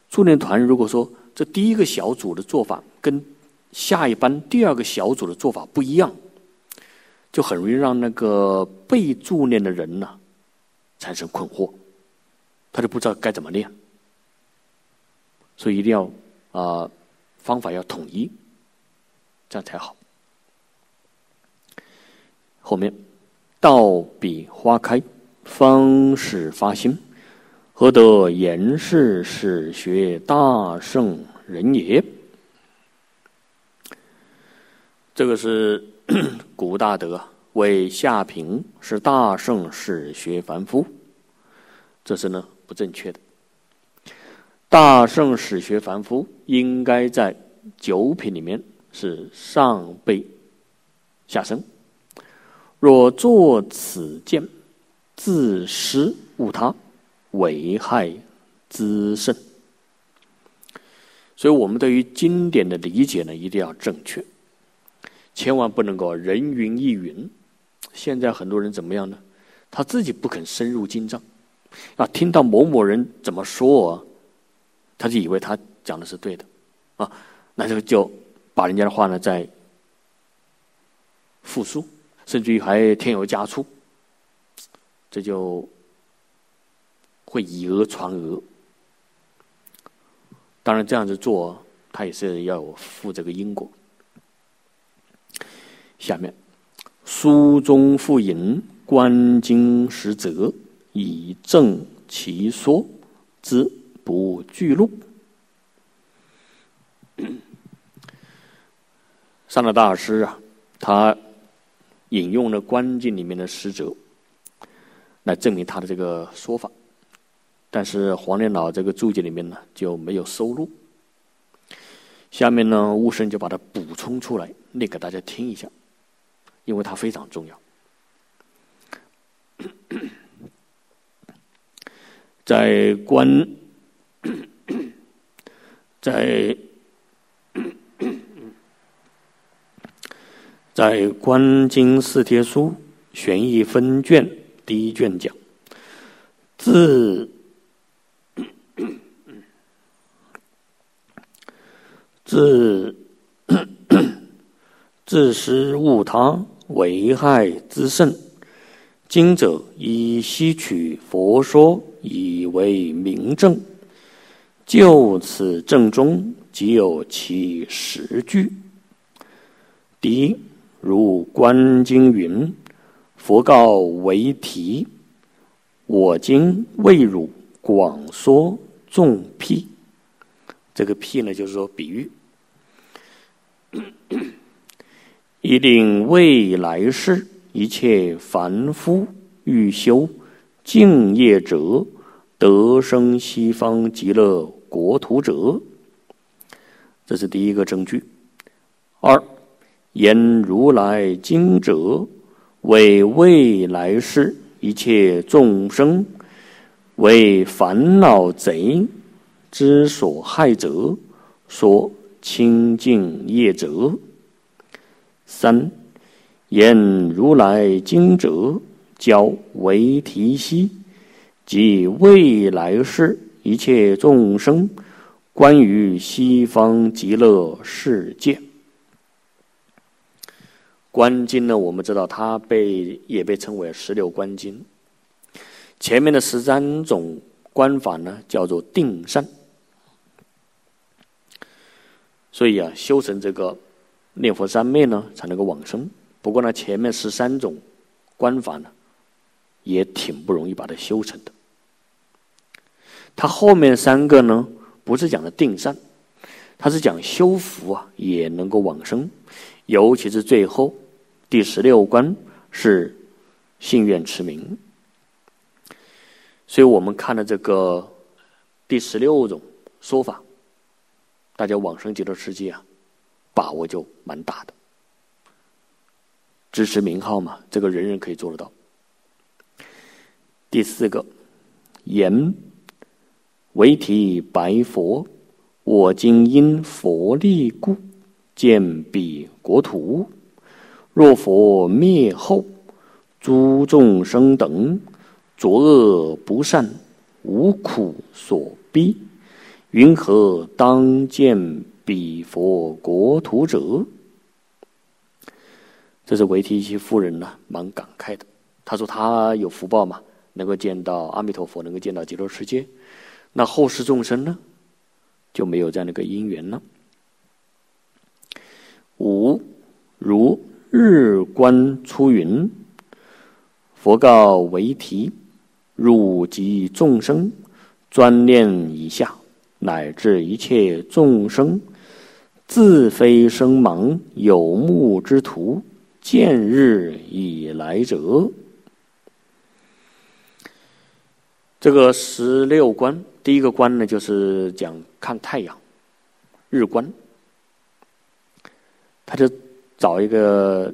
助念团如果说这第一个小组的做法跟下一班第二个小组的做法不一样，就很容易让那个被助念的人呢产生困惑，他就不知道该怎么念，所以一定要啊方法要统一，这样才好。后面道比花开，方始发心，何得言是始学大圣人也？这个是 [coughs] 古大德为下品是大圣始学凡夫，这是呢不正确的。大圣始学凡夫应该在九品里面是上辈下生。若作此见，自失误他，危害滋甚。所以我们对于经典的理解呢，一定要正确。千万不能够人云亦云。现在很多人怎么样呢？他自己不肯深入经藏，啊，听到某某人怎么说，他就以为他讲的是对的，啊，那就就把人家的话呢再复述，甚至于还添油加醋，这就会以讹传讹。当然这样子做，他也是要负这个因果。下面，书中复引观经十则，以正其说之不具录。[coughs] 上了大师啊，他引用了观经里面的实则，来证明他的这个说法。但是黄连老这个注解里面呢就没有收录。下面呢，悟生就把它补充出来，念给大家听一下，因为它非常重要。在观，[coughs] 在在《观经四帖书玄义分卷》第一卷讲，自自自失误他，为害之甚。今者以吸取佛说以为明证，就此正中即有其十句。第一，如《观经》云：“佛告为提，我今为汝广说众辟。”这个“辟”呢，就是说比喻。一定未来世一切凡夫欲修净业者，得生西方极乐国土者，这是第一个证据。二言如来经者，为未来世一切众生为烦恼贼之所害者，说。清净业者，三言如来经者教为提息，即未来世一切众生关于西方极乐世界。观经呢，我们知道它被也被称为十六观经。前面的十三种观法呢，叫做定善。所以啊，修成这个念佛三昧呢，才能够往生。不过呢，前面十三种观法呢，也挺不容易把它修成的。他后面三个呢，不是讲的定善，他是讲修福啊，也能够往生。尤其是最后第十六关是信愿持名。所以我们看了这个第十六种说法。大家往生极乐世界啊，把握就蛮大的。支持名号嘛，这个人人可以做得到。第四个，言为提白佛，我今因佛力故，见彼国土。若佛灭后，诸众生等作恶不善，无苦所逼。云何当见彼佛国土者？这是维提西夫人呢，蛮感慨的。他说他有福报嘛，能够见到阿弥陀佛，能够见到极乐世界。那后世众生呢，就没有这样的一个因缘了。五如日观出云，佛告为提：汝及众生专念以下。乃至一切众生，自非生盲有目之徒，见日以来者。这个十六观，第一个观呢，就是讲看太阳，日观。他就找一个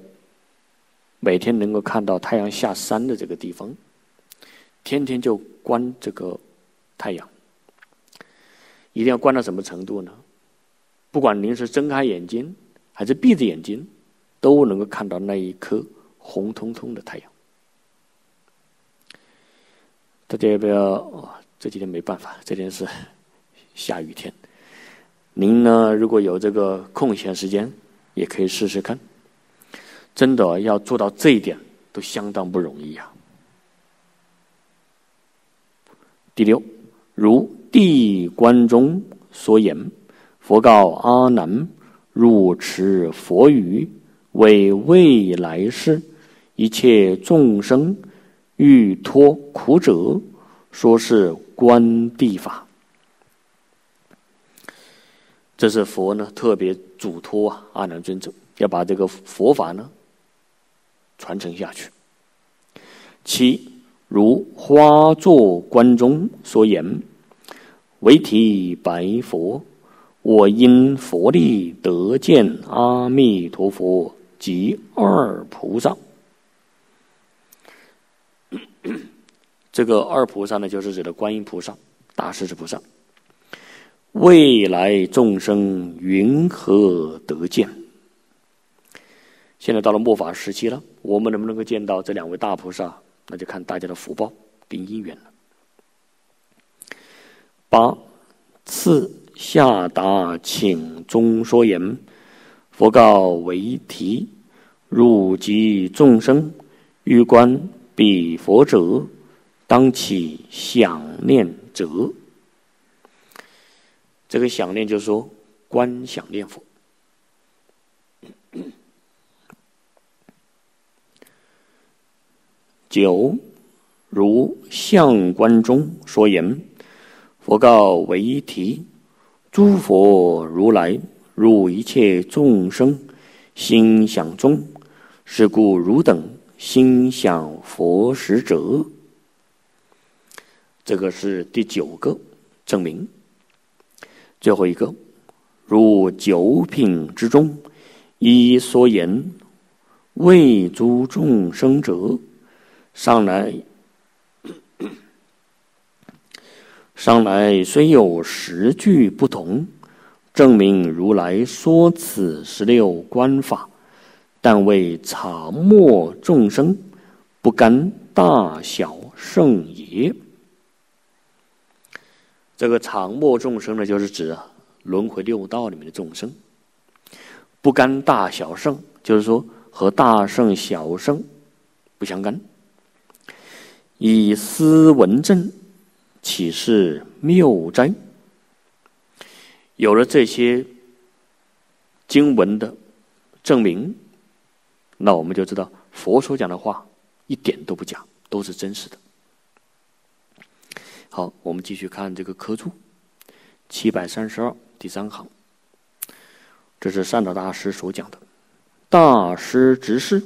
每天能够看到太阳下山的这个地方，天天就观这个太阳。一定要观到什么程度呢？不管您是睁开眼睛还是闭着眼睛，都能够看到那一颗红彤彤的太阳。大家要不要？哦，这几天没办法，这天是下雨天。您呢，如果有这个空闲时间，也可以试试看。真的要做到这一点，都相当不容易呀。第六，如。地观中所言，佛告阿难：入持佛语，为未来世一切众生欲脱苦者，说是观地法。这是佛呢特别嘱托啊阿难尊者，要把这个佛法呢传承下去。七如花座观中所言：“唯体白佛，我因佛力得见阿弥陀佛及二菩萨。”这个二菩萨呢，就是指的观音菩萨、大势至菩萨。未来众生云何得见？现在到了末法时期了，我们能不能够见到这两位大菩萨？那就看大家的福报跟因缘了。八次下达请中说言：佛告为提，汝及众生欲观彼佛者，当起想念者。这个想念就是说，观想念佛。[coughs] 九，如相观中说言：“佛告为提，诸佛如来入一切众生心想中，是故汝等心想佛时者。”这个是第九个证明。最后一个，如九品之中，一说言为诸众生者，上来 [coughs] 上来虽有十句不同，证明如来说此十六观法，但为常默众生不干大小圣也。这个常默众生呢，就是指轮回六道里面的众生，不干大小圣，就是说和大圣小圣不相干。以思文正岂是谬哉，有了这些经文的证明，那我们就知道佛所讲的话一点都不假，都是真实的。好，我们继续看这个科注，七百三十二第三行，这是善导大师所讲的。大师执事，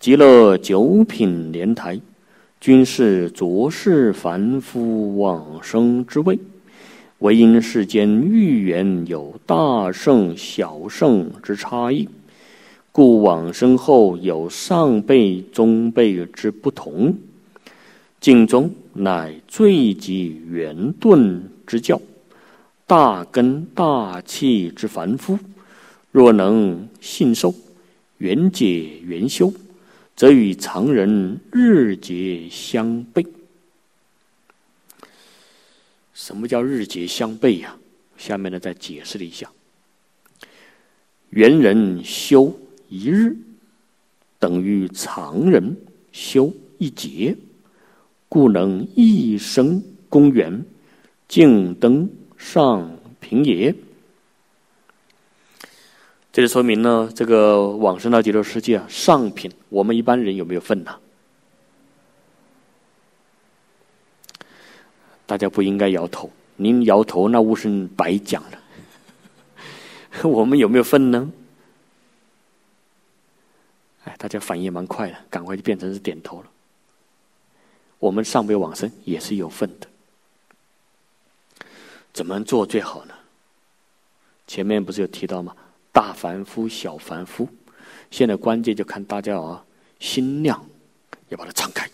极乐九品莲台，均是浊世凡夫往生之位，唯因世间欲缘有大圣小圣之差异，故往生后有上辈中辈之不同。经中乃最极圆顿之教，大根大气之凡夫，若能信受，圆解圆修，则与常人日节相悖。什么叫日节相悖呀？下面呢再解释了一下：圆人修一日，等于常人修一节。故能一生公园，径登上平野。这就说明呢，这个往生到极乐世界啊，上品，我们一般人有没有份呢？大家不应该摇头，您摇头那无声白讲了。[laughs] 我们有没有份呢？哎，大家反应蛮快的，赶快就变成是点头了。我们上辈往生也是有份的，怎么做最好呢？前面不是有提到吗？大凡夫、小凡夫，现在关键就看大家啊，心量要把它敞开。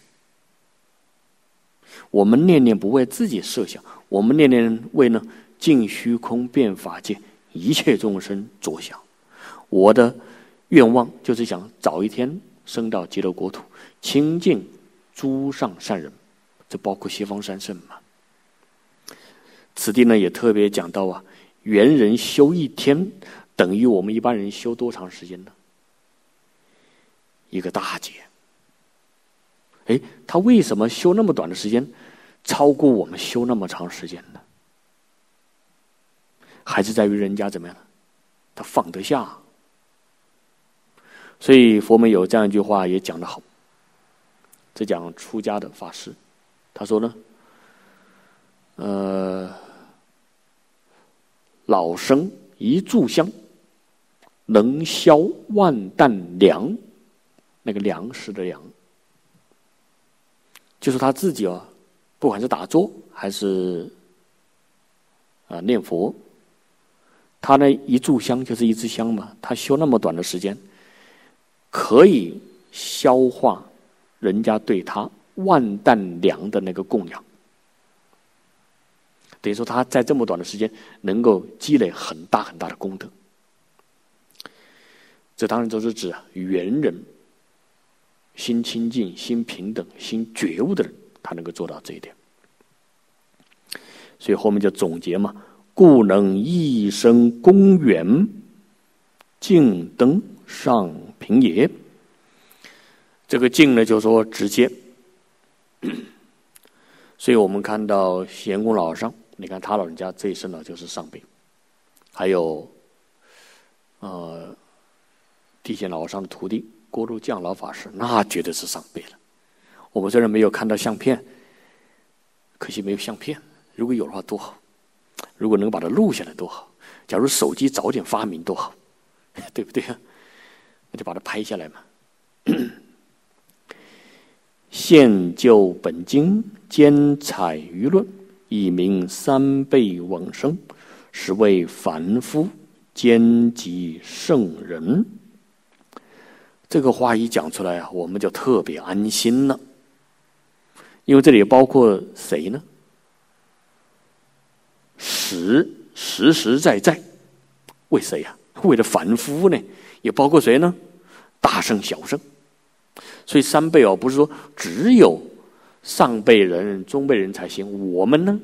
我们念念不为自己设想，我们念念为呢尽虚空变法界一切众生着想。我的愿望就是想早一天升到极乐国土，清净。诸上善人，这包括西方三圣嘛？此地呢也特别讲到啊，猿人修一天，等于我们一般人修多长时间呢？一个大劫。哎，他为什么修那么短的时间，超过我们修那么长时间呢？还是在于人家怎么样？他放得下。所以佛门有这样一句话也讲得好。是讲出家的法师，他说呢，呃，老生一炷香，能消万担粮，那个粮食的粮，就是他自己啊，不管是打坐还是啊念佛，他那一炷香就是一支香嘛，他修那么短的时间，可以消化人家对他万担粮的那个供养。等于说他在这么短的时间能够积累很大很大的功德，这当然都是指猿人、心清净、心平等、心觉悟的人，他能够做到这一点。所以后面就总结嘛：“故能一生公园，径登上平野。”这个“径”呢，就说直接。[clears throat] 所以我们看到贤公老上。你看他老人家这一生呢，就是上辈，还有，呃，地仙老上的徒弟郭路将老法师，那绝对是上辈了。我们虽然没有看到相片，可惜没有相片。如果有的话多好，如果能把它录下来多好。假如手机早点发明多好，[laughs] 对不对啊？那就把它拍下来嘛。现就本经兼采舆论。以明三辈往生，是为凡夫兼及圣人。这个话一讲出来啊，我们就特别安心了，因为这里包括谁呢？实实实在在为谁呀？为了凡夫呢？也包括谁呢？大圣、小圣。所以三辈哦，不是说只有。上辈人、中辈人才行，我们呢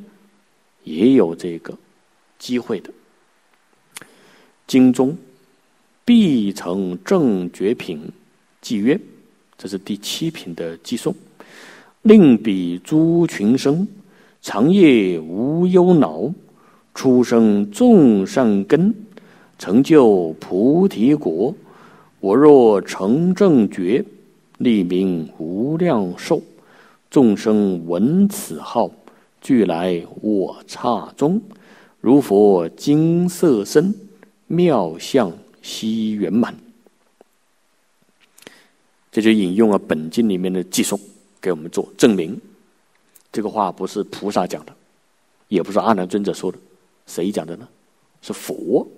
也有这个机会的。经中必成正觉品，记曰：这是第七品的寄送。令彼诸群生，长夜无忧恼，出生众善根，成就菩提果。我若成正觉，立名无量寿。众生闻此号，俱来我刹中，如佛金色身，妙相悉圆满。这就引用了本经里面的寄送，给我们做证明。这个话不是菩萨讲的，也不是阿难尊者说的，谁讲的呢？是佛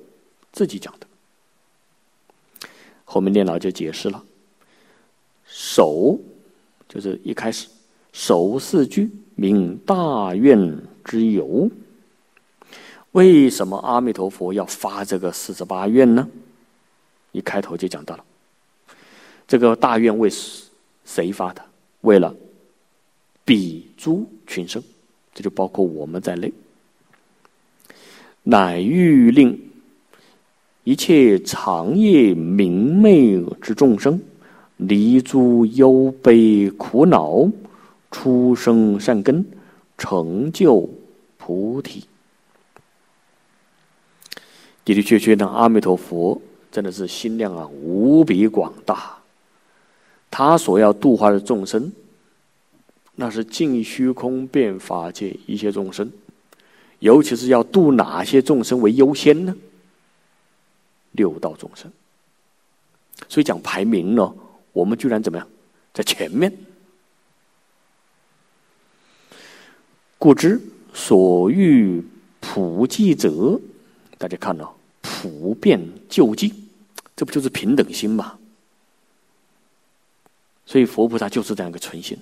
自己讲的。后面念老就解释了，首就是一开始。首四句名大愿之由。为什么阿弥陀佛要发这个四十八愿呢？一开头就讲到了，这个大愿为谁发的？为了彼诸群生，这就包括我们在内。乃欲令一切长夜明媚之众生，离诸忧悲苦恼。出生善根，成就菩提。的的确确呢，阿弥陀佛真的是心量啊无比广大。他所要度化的众生，那是尽虚空遍法界一切众生，尤其是要度哪些众生为优先呢？六道众生。所以讲排名呢，我们居然怎么样，在前面。故知所欲普济者，大家看到普遍救济，这不就是平等心吗？所以佛菩萨就是这样一个存心。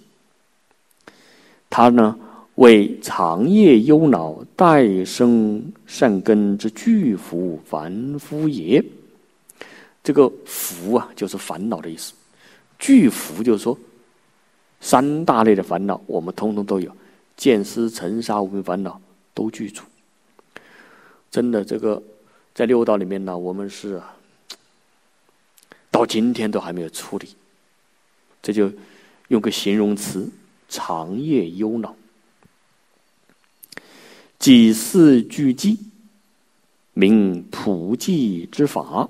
他呢，为长夜忧恼待生善根之巨福凡夫也。这个福啊，就是烦恼的意思；巨福就是说三大类的烦恼，我们通通都有。见思尘沙无明烦恼都具足，真的，这个在六道里面呢，我们是到今天都还没有处理。这就用个形容词：长夜忧恼。几世俱寂，名普济之法。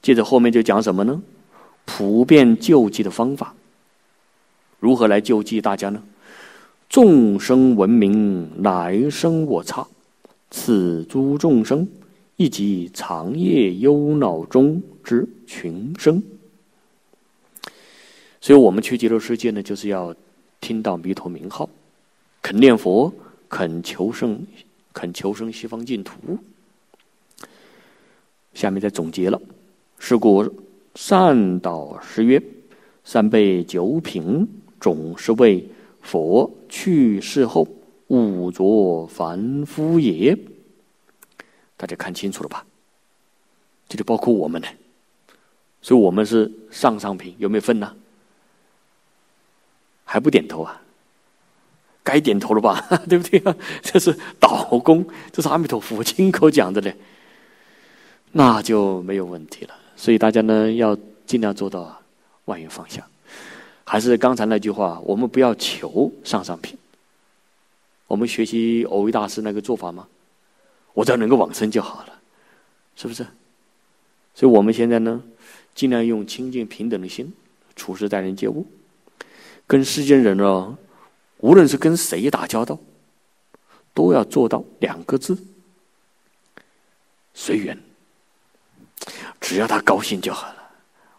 接着后面就讲什么呢？普遍救济的方法，如何来救济大家呢？众生闻名来生我刹，此诸众生亦即长夜忧恼中之群生。所以我们去极乐世界呢，就是要听到弥陀名号，肯念佛，肯求生，肯求生西方净土。下面再总结了，是故善导师曰：“三杯九品，总是为佛去世后五浊凡夫也。”大家看清楚了吧？这就包括我们呢，所以我们是上上品，有没有分呢？还不点头啊？该点头了吧？[laughs] 对不对啊？这是导功，这是阿弥陀佛亲口讲的嘞，那就没有问题了。所以大家呢，要尽量做到万缘放下。还是刚才那句话，我们不要求上上品，我们学习偶遇大师那个做法吗？我只要能够往生就好了，是不是？所以我们现在呢，尽量用清净平等的心处事待人接物，跟世间人呢，无论是跟谁打交道，都要做到两个字：随缘。只要他高兴就好了。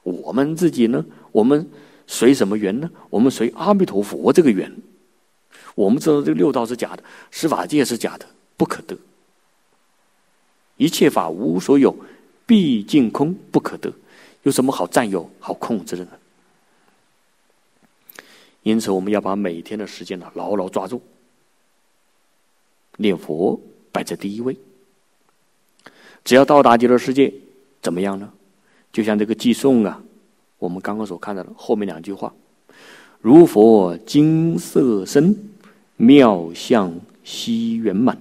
我们自己呢，我们随什么缘呢？我们随阿弥陀佛这个缘。我们知道这个六道是假的，十法界是假的，不可得。一切法无所有，毕竟空不可得，有什么好占有、好控制的呢？因此，我们要把每天的时间呢牢牢抓住，念佛摆在第一位。只要到达极乐世界，怎么样呢？就像这个寄送啊，我们刚刚所看到的后面两句话：“如佛金色身，妙相悉圆满。”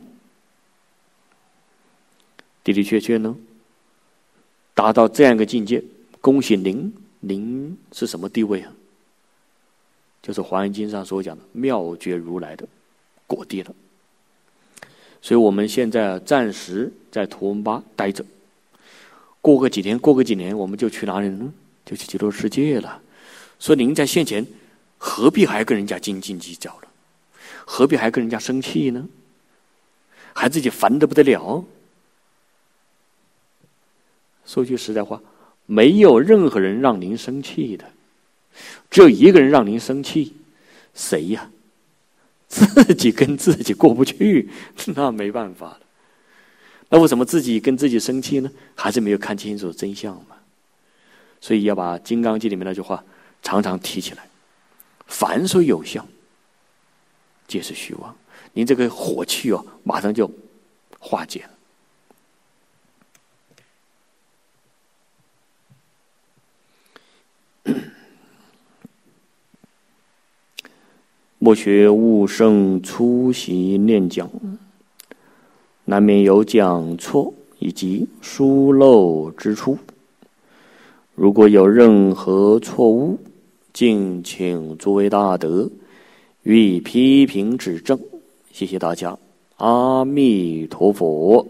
的的确确呢，达到这样一个境界，恭喜您！您是什么地位啊？就是《华严经》上所讲的妙觉如来的果地了。所以我们现在暂时在图文吧待着，过个几天，过个几年，我们就去哪里呢？就去极乐世界了。说您在现前，何必还跟人家斤斤计较了？何必还跟人家生气呢？还自己烦的不得了？说句实在话，没有任何人让您生气的，只有一个人让您生气，谁呀？自己跟自己过不去，那没办法了。那为什么自己跟自己生气呢？还是没有看清楚真相嘛。所以要把《金刚经》里面那句话常常提起来：“凡所有相，皆是虚妄。”您这个火气哦，马上就化解了。[coughs] 莫学悟生出席念讲，难免有讲错以及疏漏之处。如果有任何错误，敬请诸位大德予以批评指正。谢谢大家，阿弥陀佛。